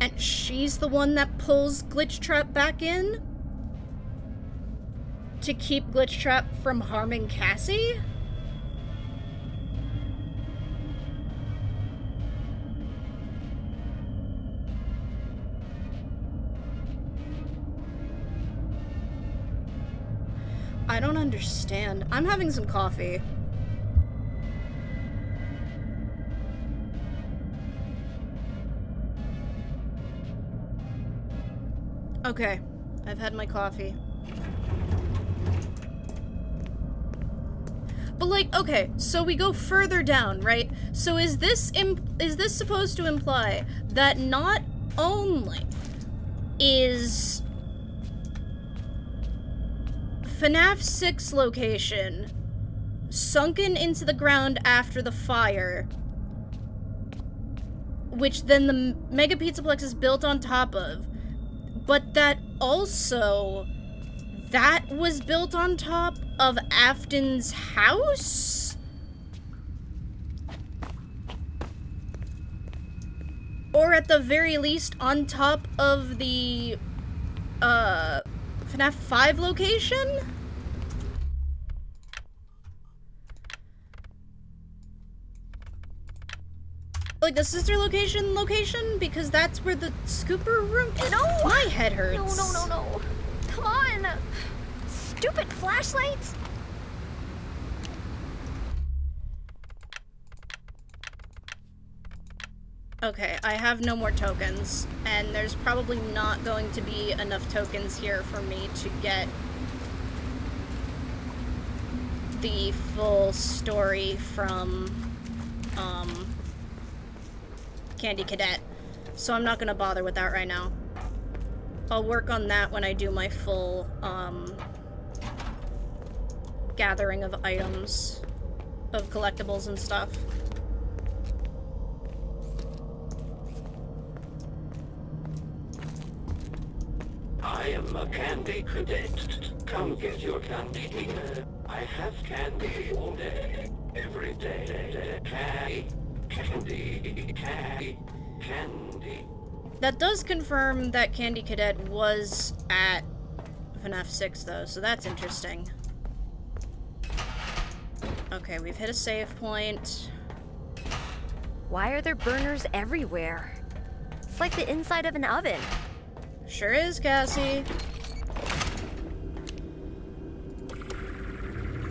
and she's the one that pulls Glitch Trap back in? To keep Glitch Trap from harming Cassie? I don't understand. I'm having some coffee. Okay, I've had my coffee. But like, okay, so we go further down, right? So is this is this supposed to imply that not only is FNAF 6 location sunken into the ground after the fire, which then the Mega Pizzaplex is built on top of, but that also that was built on top of Afton's house? Or at the very least on top of the uh FNAF 5 location? Like the sister location location because that's where the scooper room. No! my head hurts. No, no, no, no. Come on. Stupid flashlights. Okay, I have no more tokens, and there's probably not going to be enough tokens here for me to get the full story from um, Candy Cadet. So I'm not going to bother with that right now. I'll work on that when I do my full um, gathering of items, of collectibles and stuff. I am a candy cadet. Come get your candy here. I have candy all day, every day. Candy, candy, candy, candy. That does confirm that Candy Cadet was at FNAF 6, though, so that's interesting. Okay, we've hit a save point. Why are there burners everywhere? It's like the inside of an oven. Sure is, Cassie.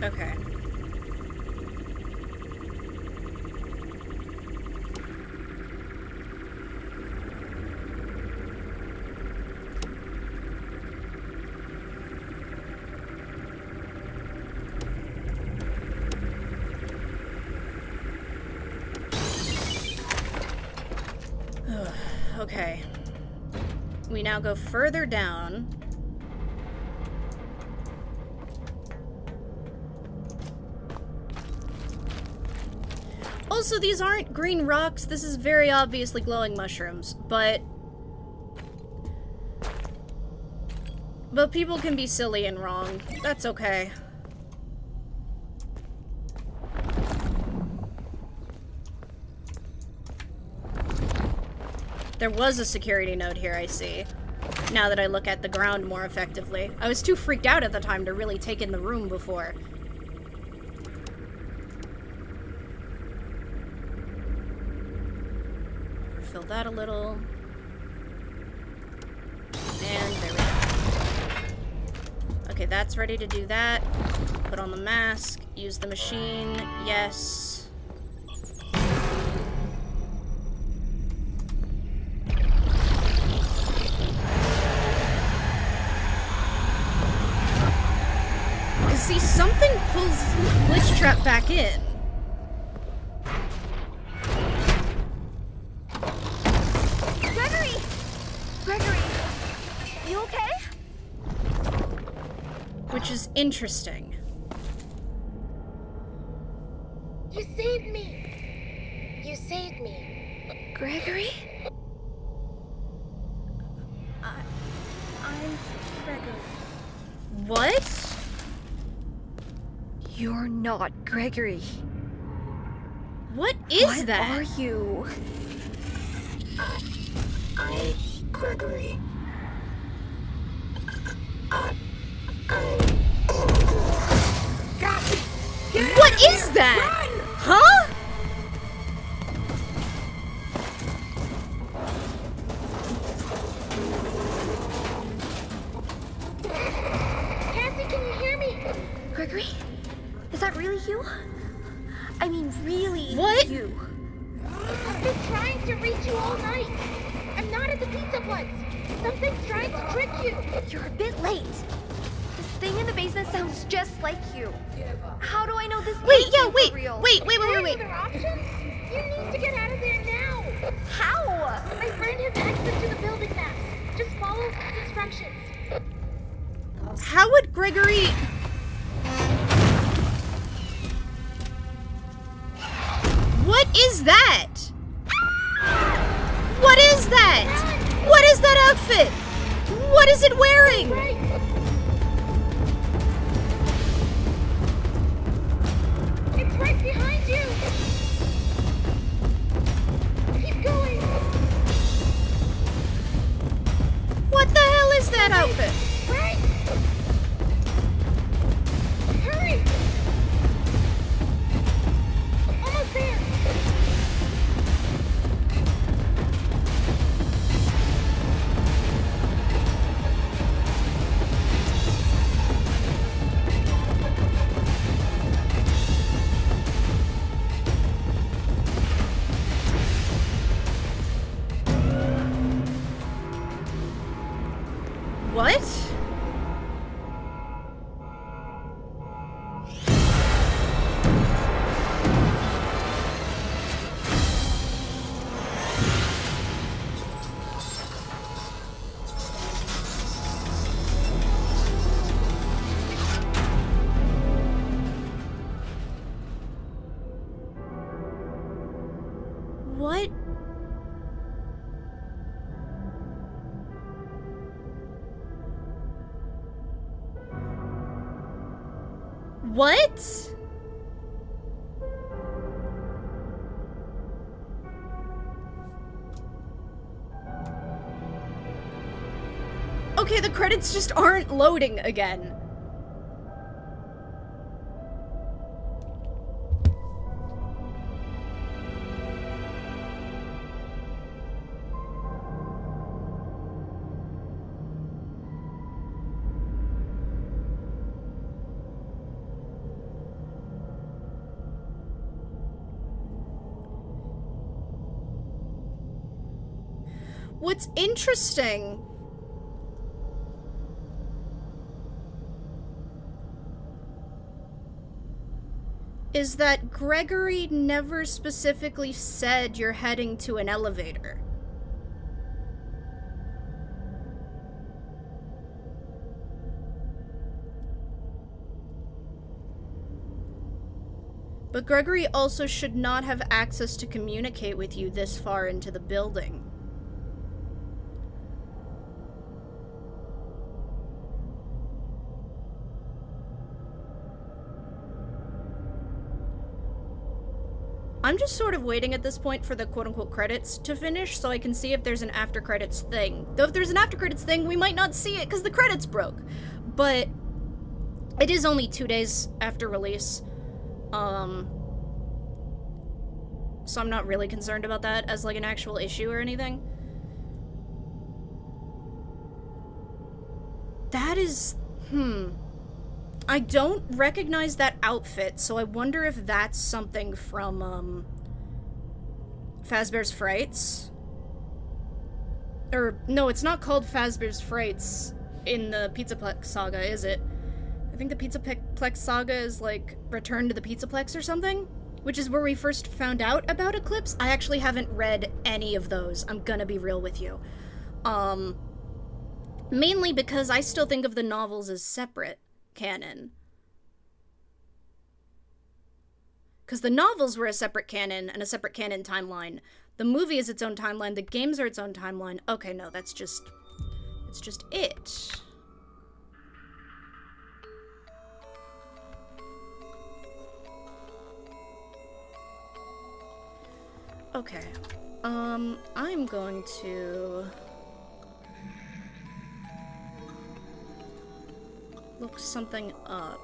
Okay. okay. We now go further down. Also, these aren't green rocks. This is very obviously glowing mushrooms, but... But people can be silly and wrong. That's okay. There was a security node here, I see. Now that I look at the ground more effectively. I was too freaked out at the time to really take in the room before. Fill that a little. And there we go. Okay, that's ready to do that. Put on the mask. Use the machine. Yes. Back in. Gregory! Gregory! You okay? Which is interesting. You saved me. You saved me. Gregory? I'm Gregory. What? You're not Gregory. What is what that? are you? I Gregory. You? I've been trying to reach you all night. I'm not at the pizza place. Something's trying to trick you. You're a bit late. This thing in the basement sounds just like you. How do I know this Wait, yeah, wait, real? wait, wait, wait, wait, wait. You need to get out of there now. How? My friend has access to the building map. Just follow instructions. How would Gregory... is that? What is that? What is that outfit? What is it wearing? It's right behind you. Keep going. What the hell is that outfit? Credits just aren't loading again. What's interesting is that Gregory never specifically said you're heading to an elevator. But Gregory also should not have access to communicate with you this far into the building. I'm just sort of waiting at this point for the quote-unquote credits to finish so I can see if there's an after credits thing. Though if there's an after credits thing, we might not see it because the credits broke. But it is only two days after release. Um, so I'm not really concerned about that as like an actual issue or anything. That is, hmm. I don't recognize that outfit, so I wonder if that's something from, um, Fazbear's Frights. Or, no, it's not called Fazbear's Frights in the Pizza Plex saga, is it? I think the Pizza Plex saga is, like, Return to the Pizza Plex or something? Which is where we first found out about Eclipse. I actually haven't read any of those, I'm gonna be real with you. Um, mainly because I still think of the novels as separate canon. Because the novels were a separate canon and a separate canon timeline. The movie is its own timeline. The games are its own timeline. Okay, no, that's just... It's just it. Okay. Um, I'm going to... look something up.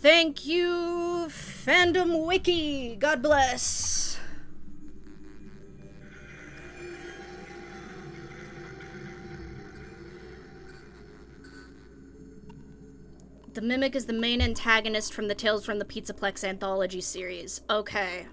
Thank you, Fandom Wiki. God bless. Mimic is the main antagonist from the Tales from the Pizzaplex anthology series. Okay.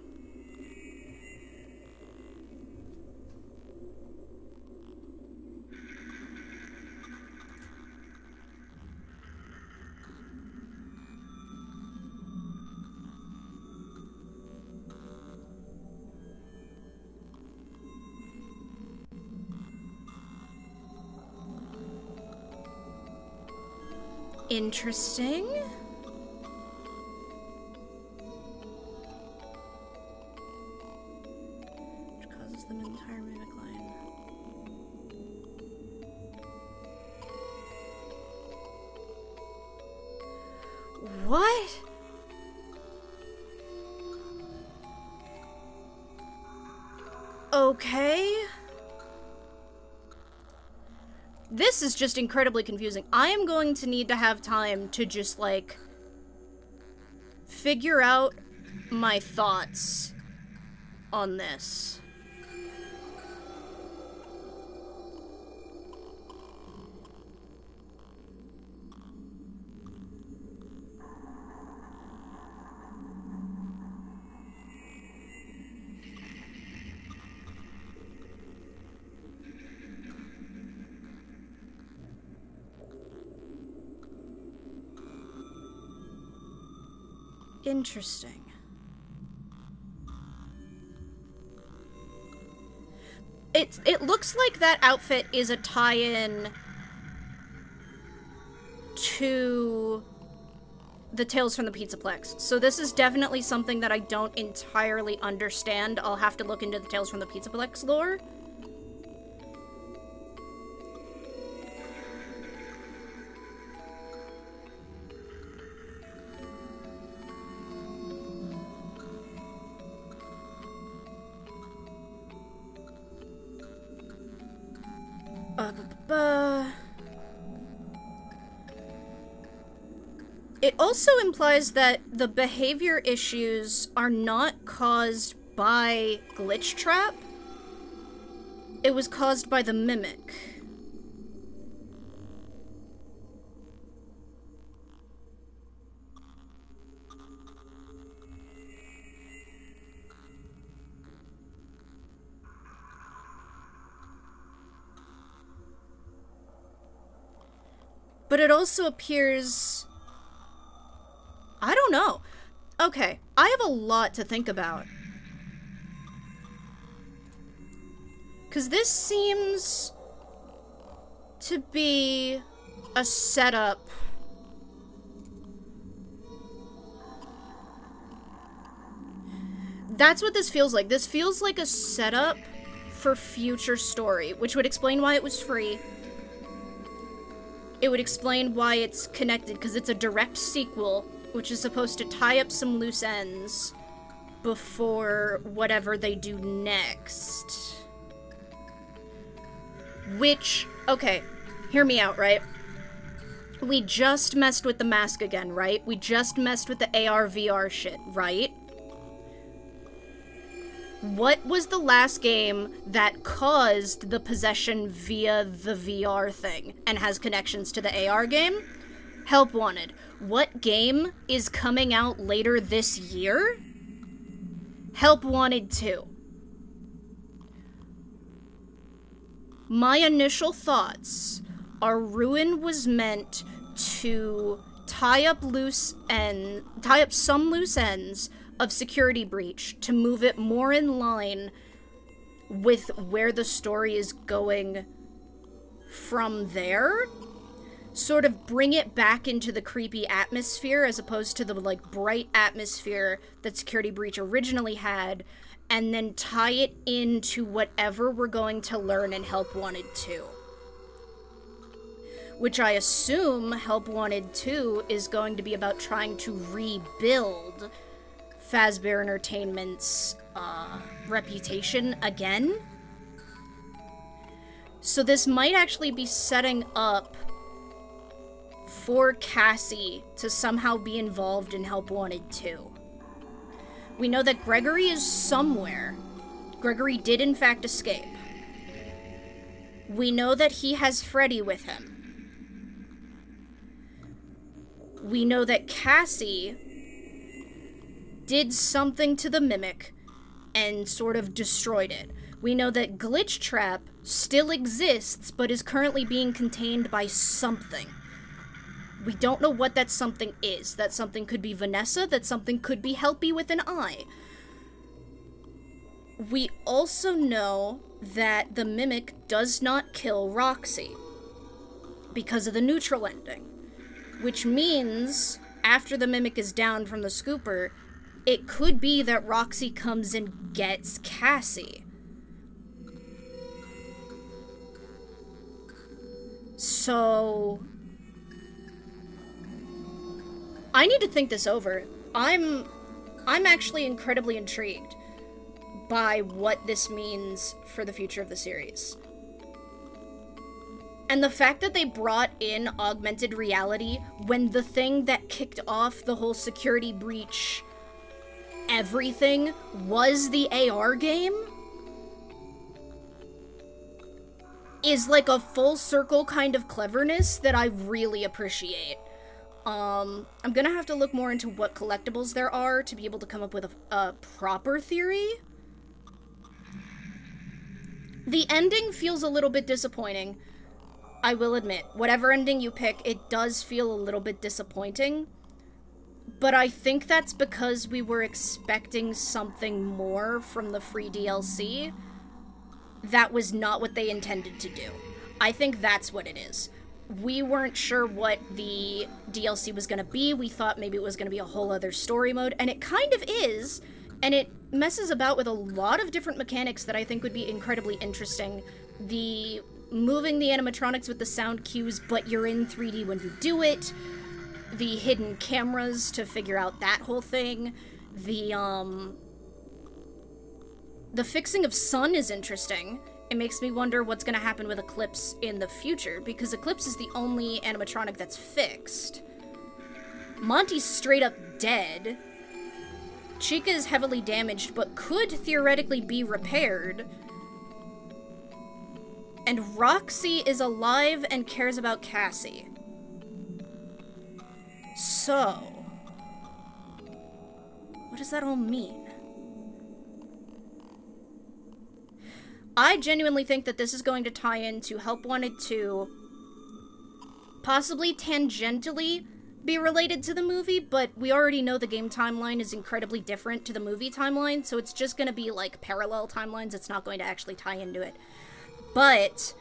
Interesting. Just incredibly confusing. I am going to need to have time to just, like, figure out my thoughts on this. Interesting. it it looks like that outfit is a tie-in to the Tales from the Pizzaplex. So this is definitely something that I don't entirely understand. I'll have to look into the Tales from the Pizzaplex lore. It also implies that the behavior issues are not caused by Glitch Trap. It was caused by the Mimic. But it also appears I don't know. Okay, I have a lot to think about. Because this seems to be a setup. That's what this feels like. This feels like a setup for future story, which would explain why it was free. It would explain why it's connected, because it's a direct sequel which is supposed to tie up some loose ends before whatever they do next. Which, okay, hear me out, right? We just messed with the mask again, right? We just messed with the AR VR shit, right? What was the last game that caused the possession via the VR thing and has connections to the AR game? Help Wanted. What game is coming out later this year? Help Wanted 2. My initial thoughts are Ruin was meant to tie up loose end tie up some loose ends of security breach to move it more in line with where the story is going from there sort of bring it back into the creepy atmosphere as opposed to the like bright atmosphere that security breach originally had and then tie it into whatever we're going to learn in help wanted 2 which i assume help wanted 2 is going to be about trying to rebuild fazbear entertainment's uh, reputation again. So this might actually be setting up for Cassie to somehow be involved in Help Wanted 2. We know that Gregory is somewhere. Gregory did, in fact, escape. We know that he has Freddy with him. We know that Cassie did something to the Mimic and sort of destroyed it. We know that Glitch Trap still exists, but is currently being contained by something. We don't know what that something is. That something could be Vanessa, that something could be Helpy with an eye. We also know that the Mimic does not kill Roxy because of the neutral ending, which means after the Mimic is down from the scooper, it could be that Roxy comes and gets Cassie. So I need to think this over. I'm I'm actually incredibly intrigued by what this means for the future of the series. And the fact that they brought in augmented reality when the thing that kicked off the whole security breach everything was the AR game is like a full circle kind of cleverness that I really appreciate. Um, I'm gonna have to look more into what collectibles there are to be able to come up with a, a proper theory. The ending feels a little bit disappointing. I will admit, whatever ending you pick, it does feel a little bit disappointing. But I think that's because we were expecting something more from the free DLC that was not what they intended to do. I think that's what it is. We weren't sure what the DLC was going to be. We thought maybe it was going to be a whole other story mode, and it kind of is. And it messes about with a lot of different mechanics that I think would be incredibly interesting. The moving the animatronics with the sound cues, but you're in 3D when you do it. The hidden cameras to figure out that whole thing. The, um. The fixing of Sun is interesting. It makes me wonder what's gonna happen with Eclipse in the future, because Eclipse is the only animatronic that's fixed. Monty's straight up dead. Chica is heavily damaged, but could theoretically be repaired. And Roxy is alive and cares about Cassie. So... What does that all mean? I genuinely think that this is going to tie into Help Wanted 2, possibly tangentially be related to the movie, but we already know the game timeline is incredibly different to the movie timeline, so it's just going to be like parallel timelines. It's not going to actually tie into it. But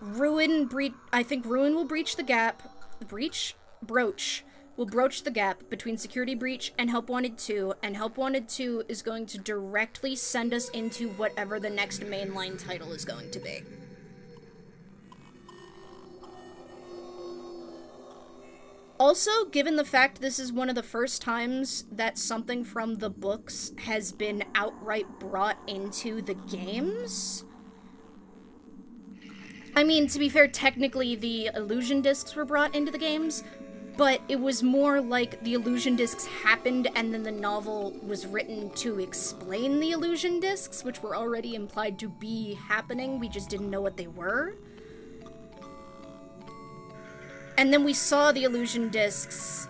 Ruin bre- I think Ruin will breach the gap. Breach? Broach will broach the gap between Security Breach and Help Wanted 2, and Help Wanted 2 is going to directly send us into whatever the next mainline title is going to be. Also, given the fact this is one of the first times that something from the books has been outright brought into the games. I mean, to be fair, technically the illusion discs were brought into the games, but it was more like the illusion discs happened and then the novel was written to explain the illusion discs, which were already implied to be happening. We just didn't know what they were. And then we saw the illusion discs,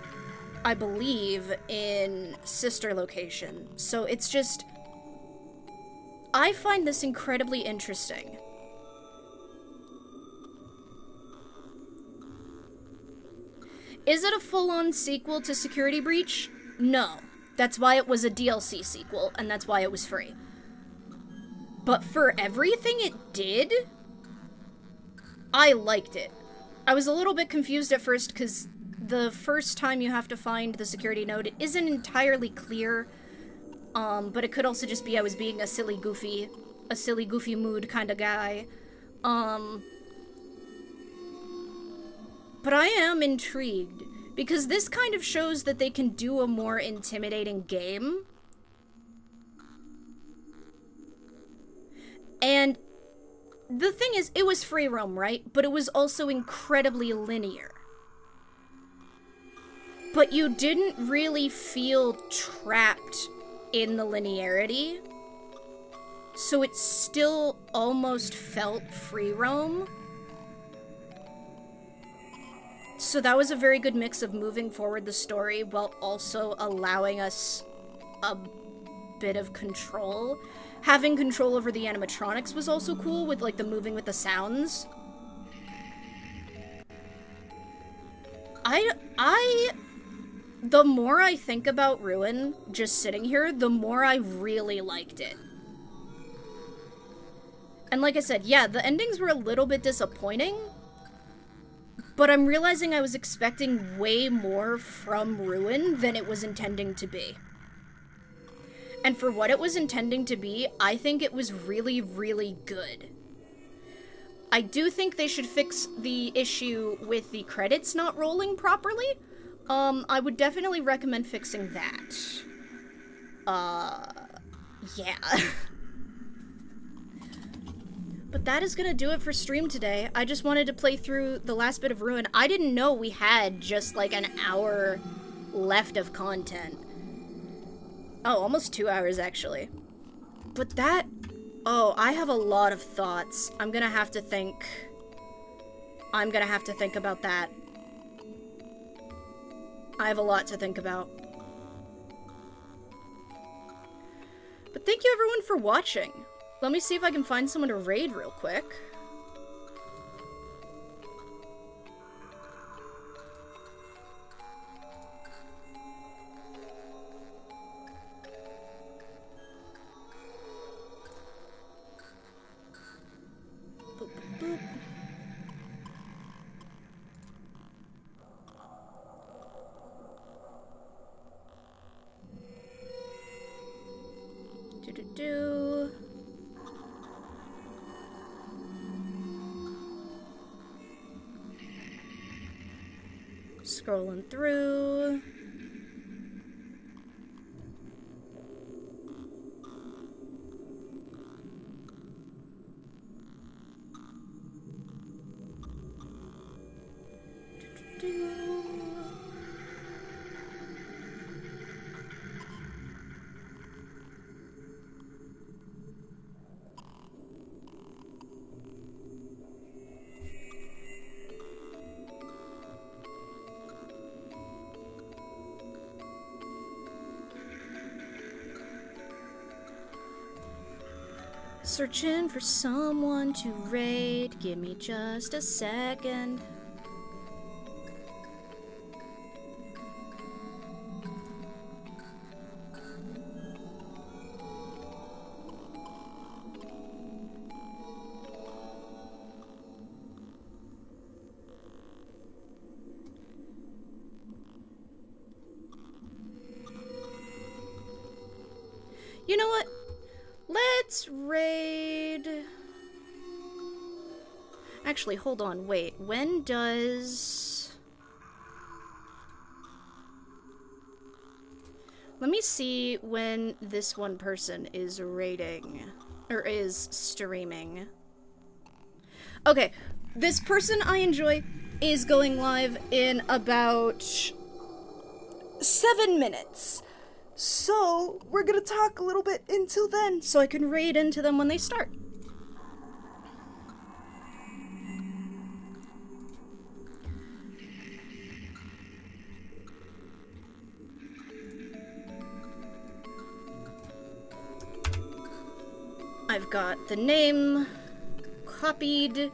I believe, in Sister Location. So it's just. I find this incredibly interesting. Is it a full on sequel to Security Breach? No. That's why it was a DLC sequel, and that's why it was free. But for everything it did, I liked it. I was a little bit confused at first because the first time you have to find the security node it isn't entirely clear. Um, but it could also just be I was being a silly, goofy, a silly, goofy mood kind of guy. Um, but I am intrigued because this kind of shows that they can do a more intimidating game. And the thing is, it was free roam, right? But it was also incredibly linear. But you didn't really feel trapped in the linearity. So it still almost felt free roam. So that was a very good mix of moving forward the story while also allowing us a bit of control. Having control over the animatronics was also cool with like the moving with the sounds. I I the more I think about Ruin just sitting here, the more I really liked it. And like I said, yeah, the endings were a little bit disappointing, but I'm realizing I was expecting way more from Ruin than it was intending to be. And for what it was intending to be, I think it was really, really good. I do think they should fix the issue with the credits not rolling properly. Um, I would definitely recommend fixing that. Uh, yeah. (laughs) But that is gonna do it for stream today. I just wanted to play through the last bit of Ruin. I didn't know we had just like an hour left of content. Oh, almost two hours actually. But that... Oh, I have a lot of thoughts. I'm gonna have to think... I'm gonna have to think about that. I have a lot to think about. But thank you everyone for watching. Let me see if I can find someone to raid real quick. Through. Searching for someone to raid. Give me just a second. Hold on, wait. When does. Let me see when this one person is raiding. Or is streaming. Okay, this person I enjoy is going live in about seven minutes. So, we're gonna talk a little bit until then, so I can raid into them when they start. Got the name copied.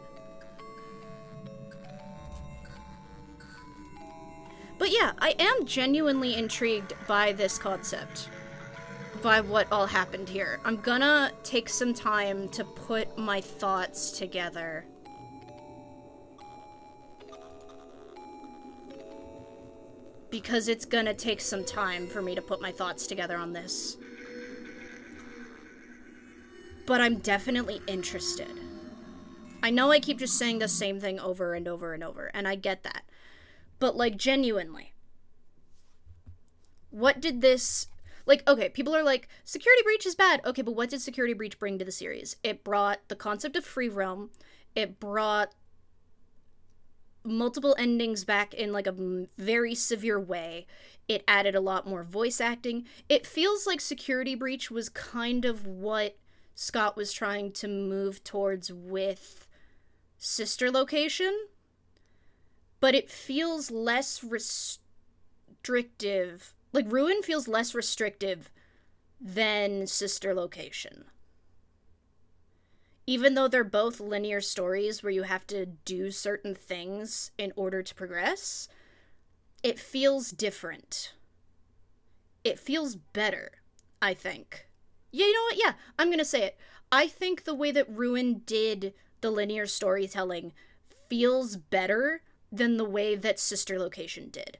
But yeah, I am genuinely intrigued by this concept. By what all happened here. I'm gonna take some time to put my thoughts together. Because it's gonna take some time for me to put my thoughts together on this. But I'm definitely interested. I know I keep just saying the same thing over and over and over, and I get that. But, like, genuinely. What did this. Like, okay, people are like, security breach is bad. Okay, but what did security breach bring to the series? It brought the concept of free roam, it brought multiple endings back in like a very severe way. It added a lot more voice acting. It feels like Security Breach was kind of what Scott was trying to move towards with Sister Location, but it feels less restrictive. Like Ruin feels less restrictive than Sister Location. Even though they're both linear stories where you have to do certain things in order to progress, it feels different. It feels better, I think. Yeah, you know what? Yeah, I'm going to say it. I think the way that Ruin did the linear storytelling feels better than the way that Sister Location did.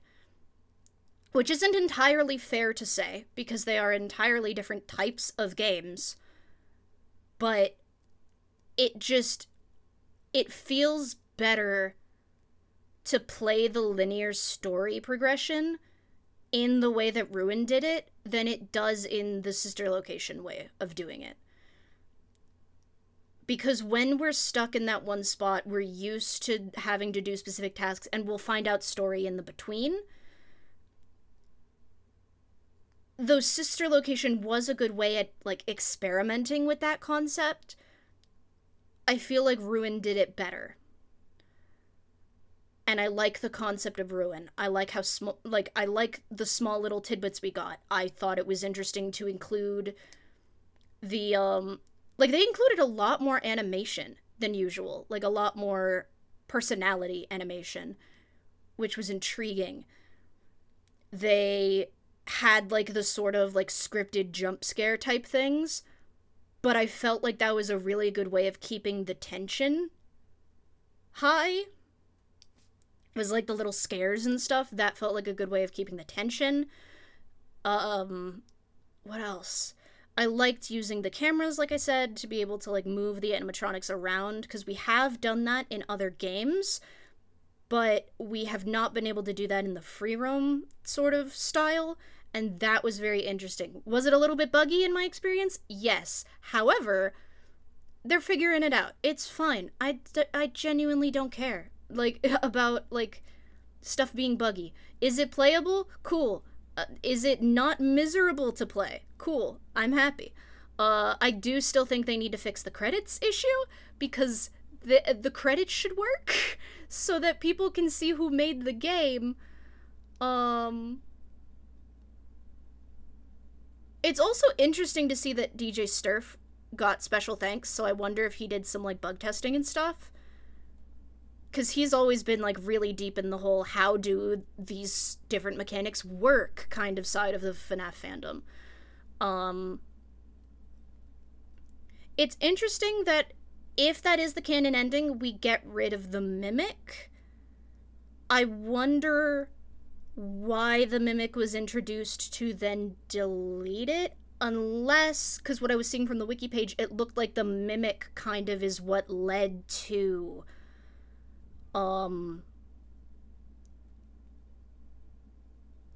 Which isn't entirely fair to say, because they are entirely different types of games. But it just. It feels better to play the linear story progression in the way that Ruin did it than it does in the sister location way of doing it. Because when we're stuck in that one spot, we're used to having to do specific tasks and we'll find out story in the between. Though sister location was a good way at like experimenting with that concept, I feel like Ruin did it better and I like the concept of ruin. I like how small, like I like the small little tidbits we got. I thought it was interesting to include the um, like they included a lot more animation than usual, like a lot more personality animation, which was intriguing. They had like the sort of like scripted jump scare type things, but I felt like that was a really good way of keeping the tension high was like the little scares and stuff that felt like a good way of keeping the tension um what else I liked using the cameras, like I said, to be able to like move the animatronics around because we have done that in other games, but we have not been able to do that in the free roam sort of style, and that was very interesting. Was it a little bit buggy in my experience? Yes. However, they're figuring it out. It's fine. I, I genuinely don't care like (laughs) about like stuff being buggy. Is it playable? Cool. Uh, is it not miserable to play? Cool. I'm happy. Uh, I do still think they need to fix the credits issue because the the credits should work (laughs) so that people can see who made the game. Um It's also interesting to see that DJ Sturf got special thanks, so I wonder if he did some like bug testing and stuff because he's always been like really deep in the whole how do these different mechanics work kind of side of the FNAF fandom. Um, it's interesting that if that is the canon ending, we get rid of the mimic. I wonder why the mimic was introduced to then delete it unless because what i was seeing from the wiki page it looked like the mimic kind of is what led to um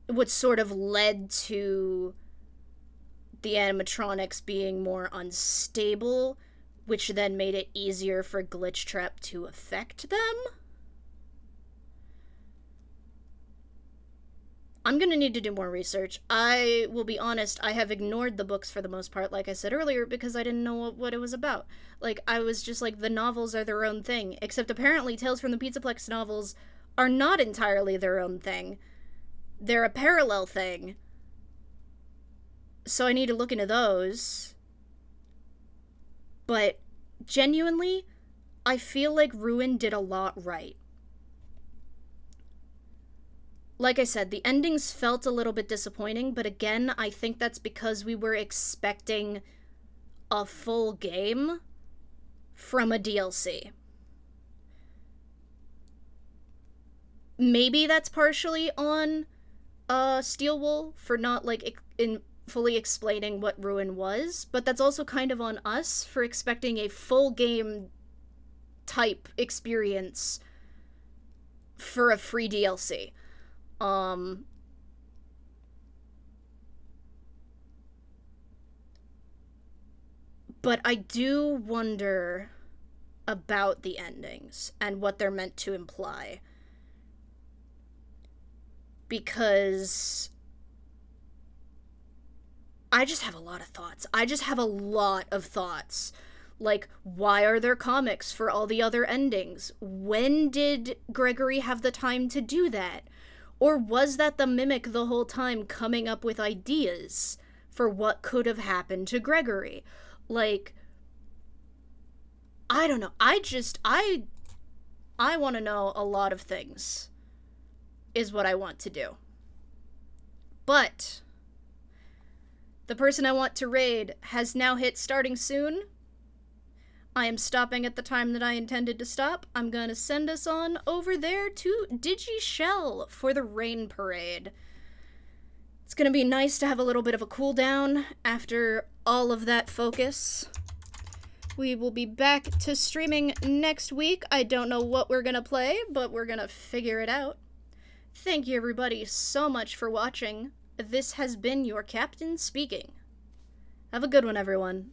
what sort of led to the animatronics being more unstable, which then made it easier for Glitchtrap to affect them. I'm gonna need to do more research. I will be honest, I have ignored the books for the most part, like I said earlier, because I didn't know what, what it was about. Like, I was just like, the novels are their own thing. Except apparently, Tales from the Pizzaplex novels are not entirely their own thing, they're a parallel thing. So I need to look into those. But genuinely, I feel like Ruin did a lot right like I said, the endings felt a little bit disappointing, but again, I think that's because we were expecting a full game from a DLC. Maybe that's partially on uh Steel Wool for not like in fully explaining what Ruin was, but that's also kind of on us for expecting a full game type experience for a free DLC. Um, but I do wonder about the endings and what they're meant to imply. Because I just have a lot of thoughts. I just have a lot of thoughts. Like, why are there comics for all the other endings? When did Gregory have the time to do that? Or was that the mimic the whole time coming up with ideas for what could have happened to Gregory? Like, I don't know. I just, I, I want to know a lot of things, is what I want to do. But, the person I want to raid has now hit starting soon, I am stopping at the time that I intended to stop. I'm going to send us on over there to Digi-Shell for the Rain Parade. It's going to be nice to have a little bit of a cool down after all of that focus. We will be back to streaming next week. I don't know what we're going to play, but we're going to figure it out. Thank you everybody so much for watching. This has been your captain speaking. Have a good one, everyone.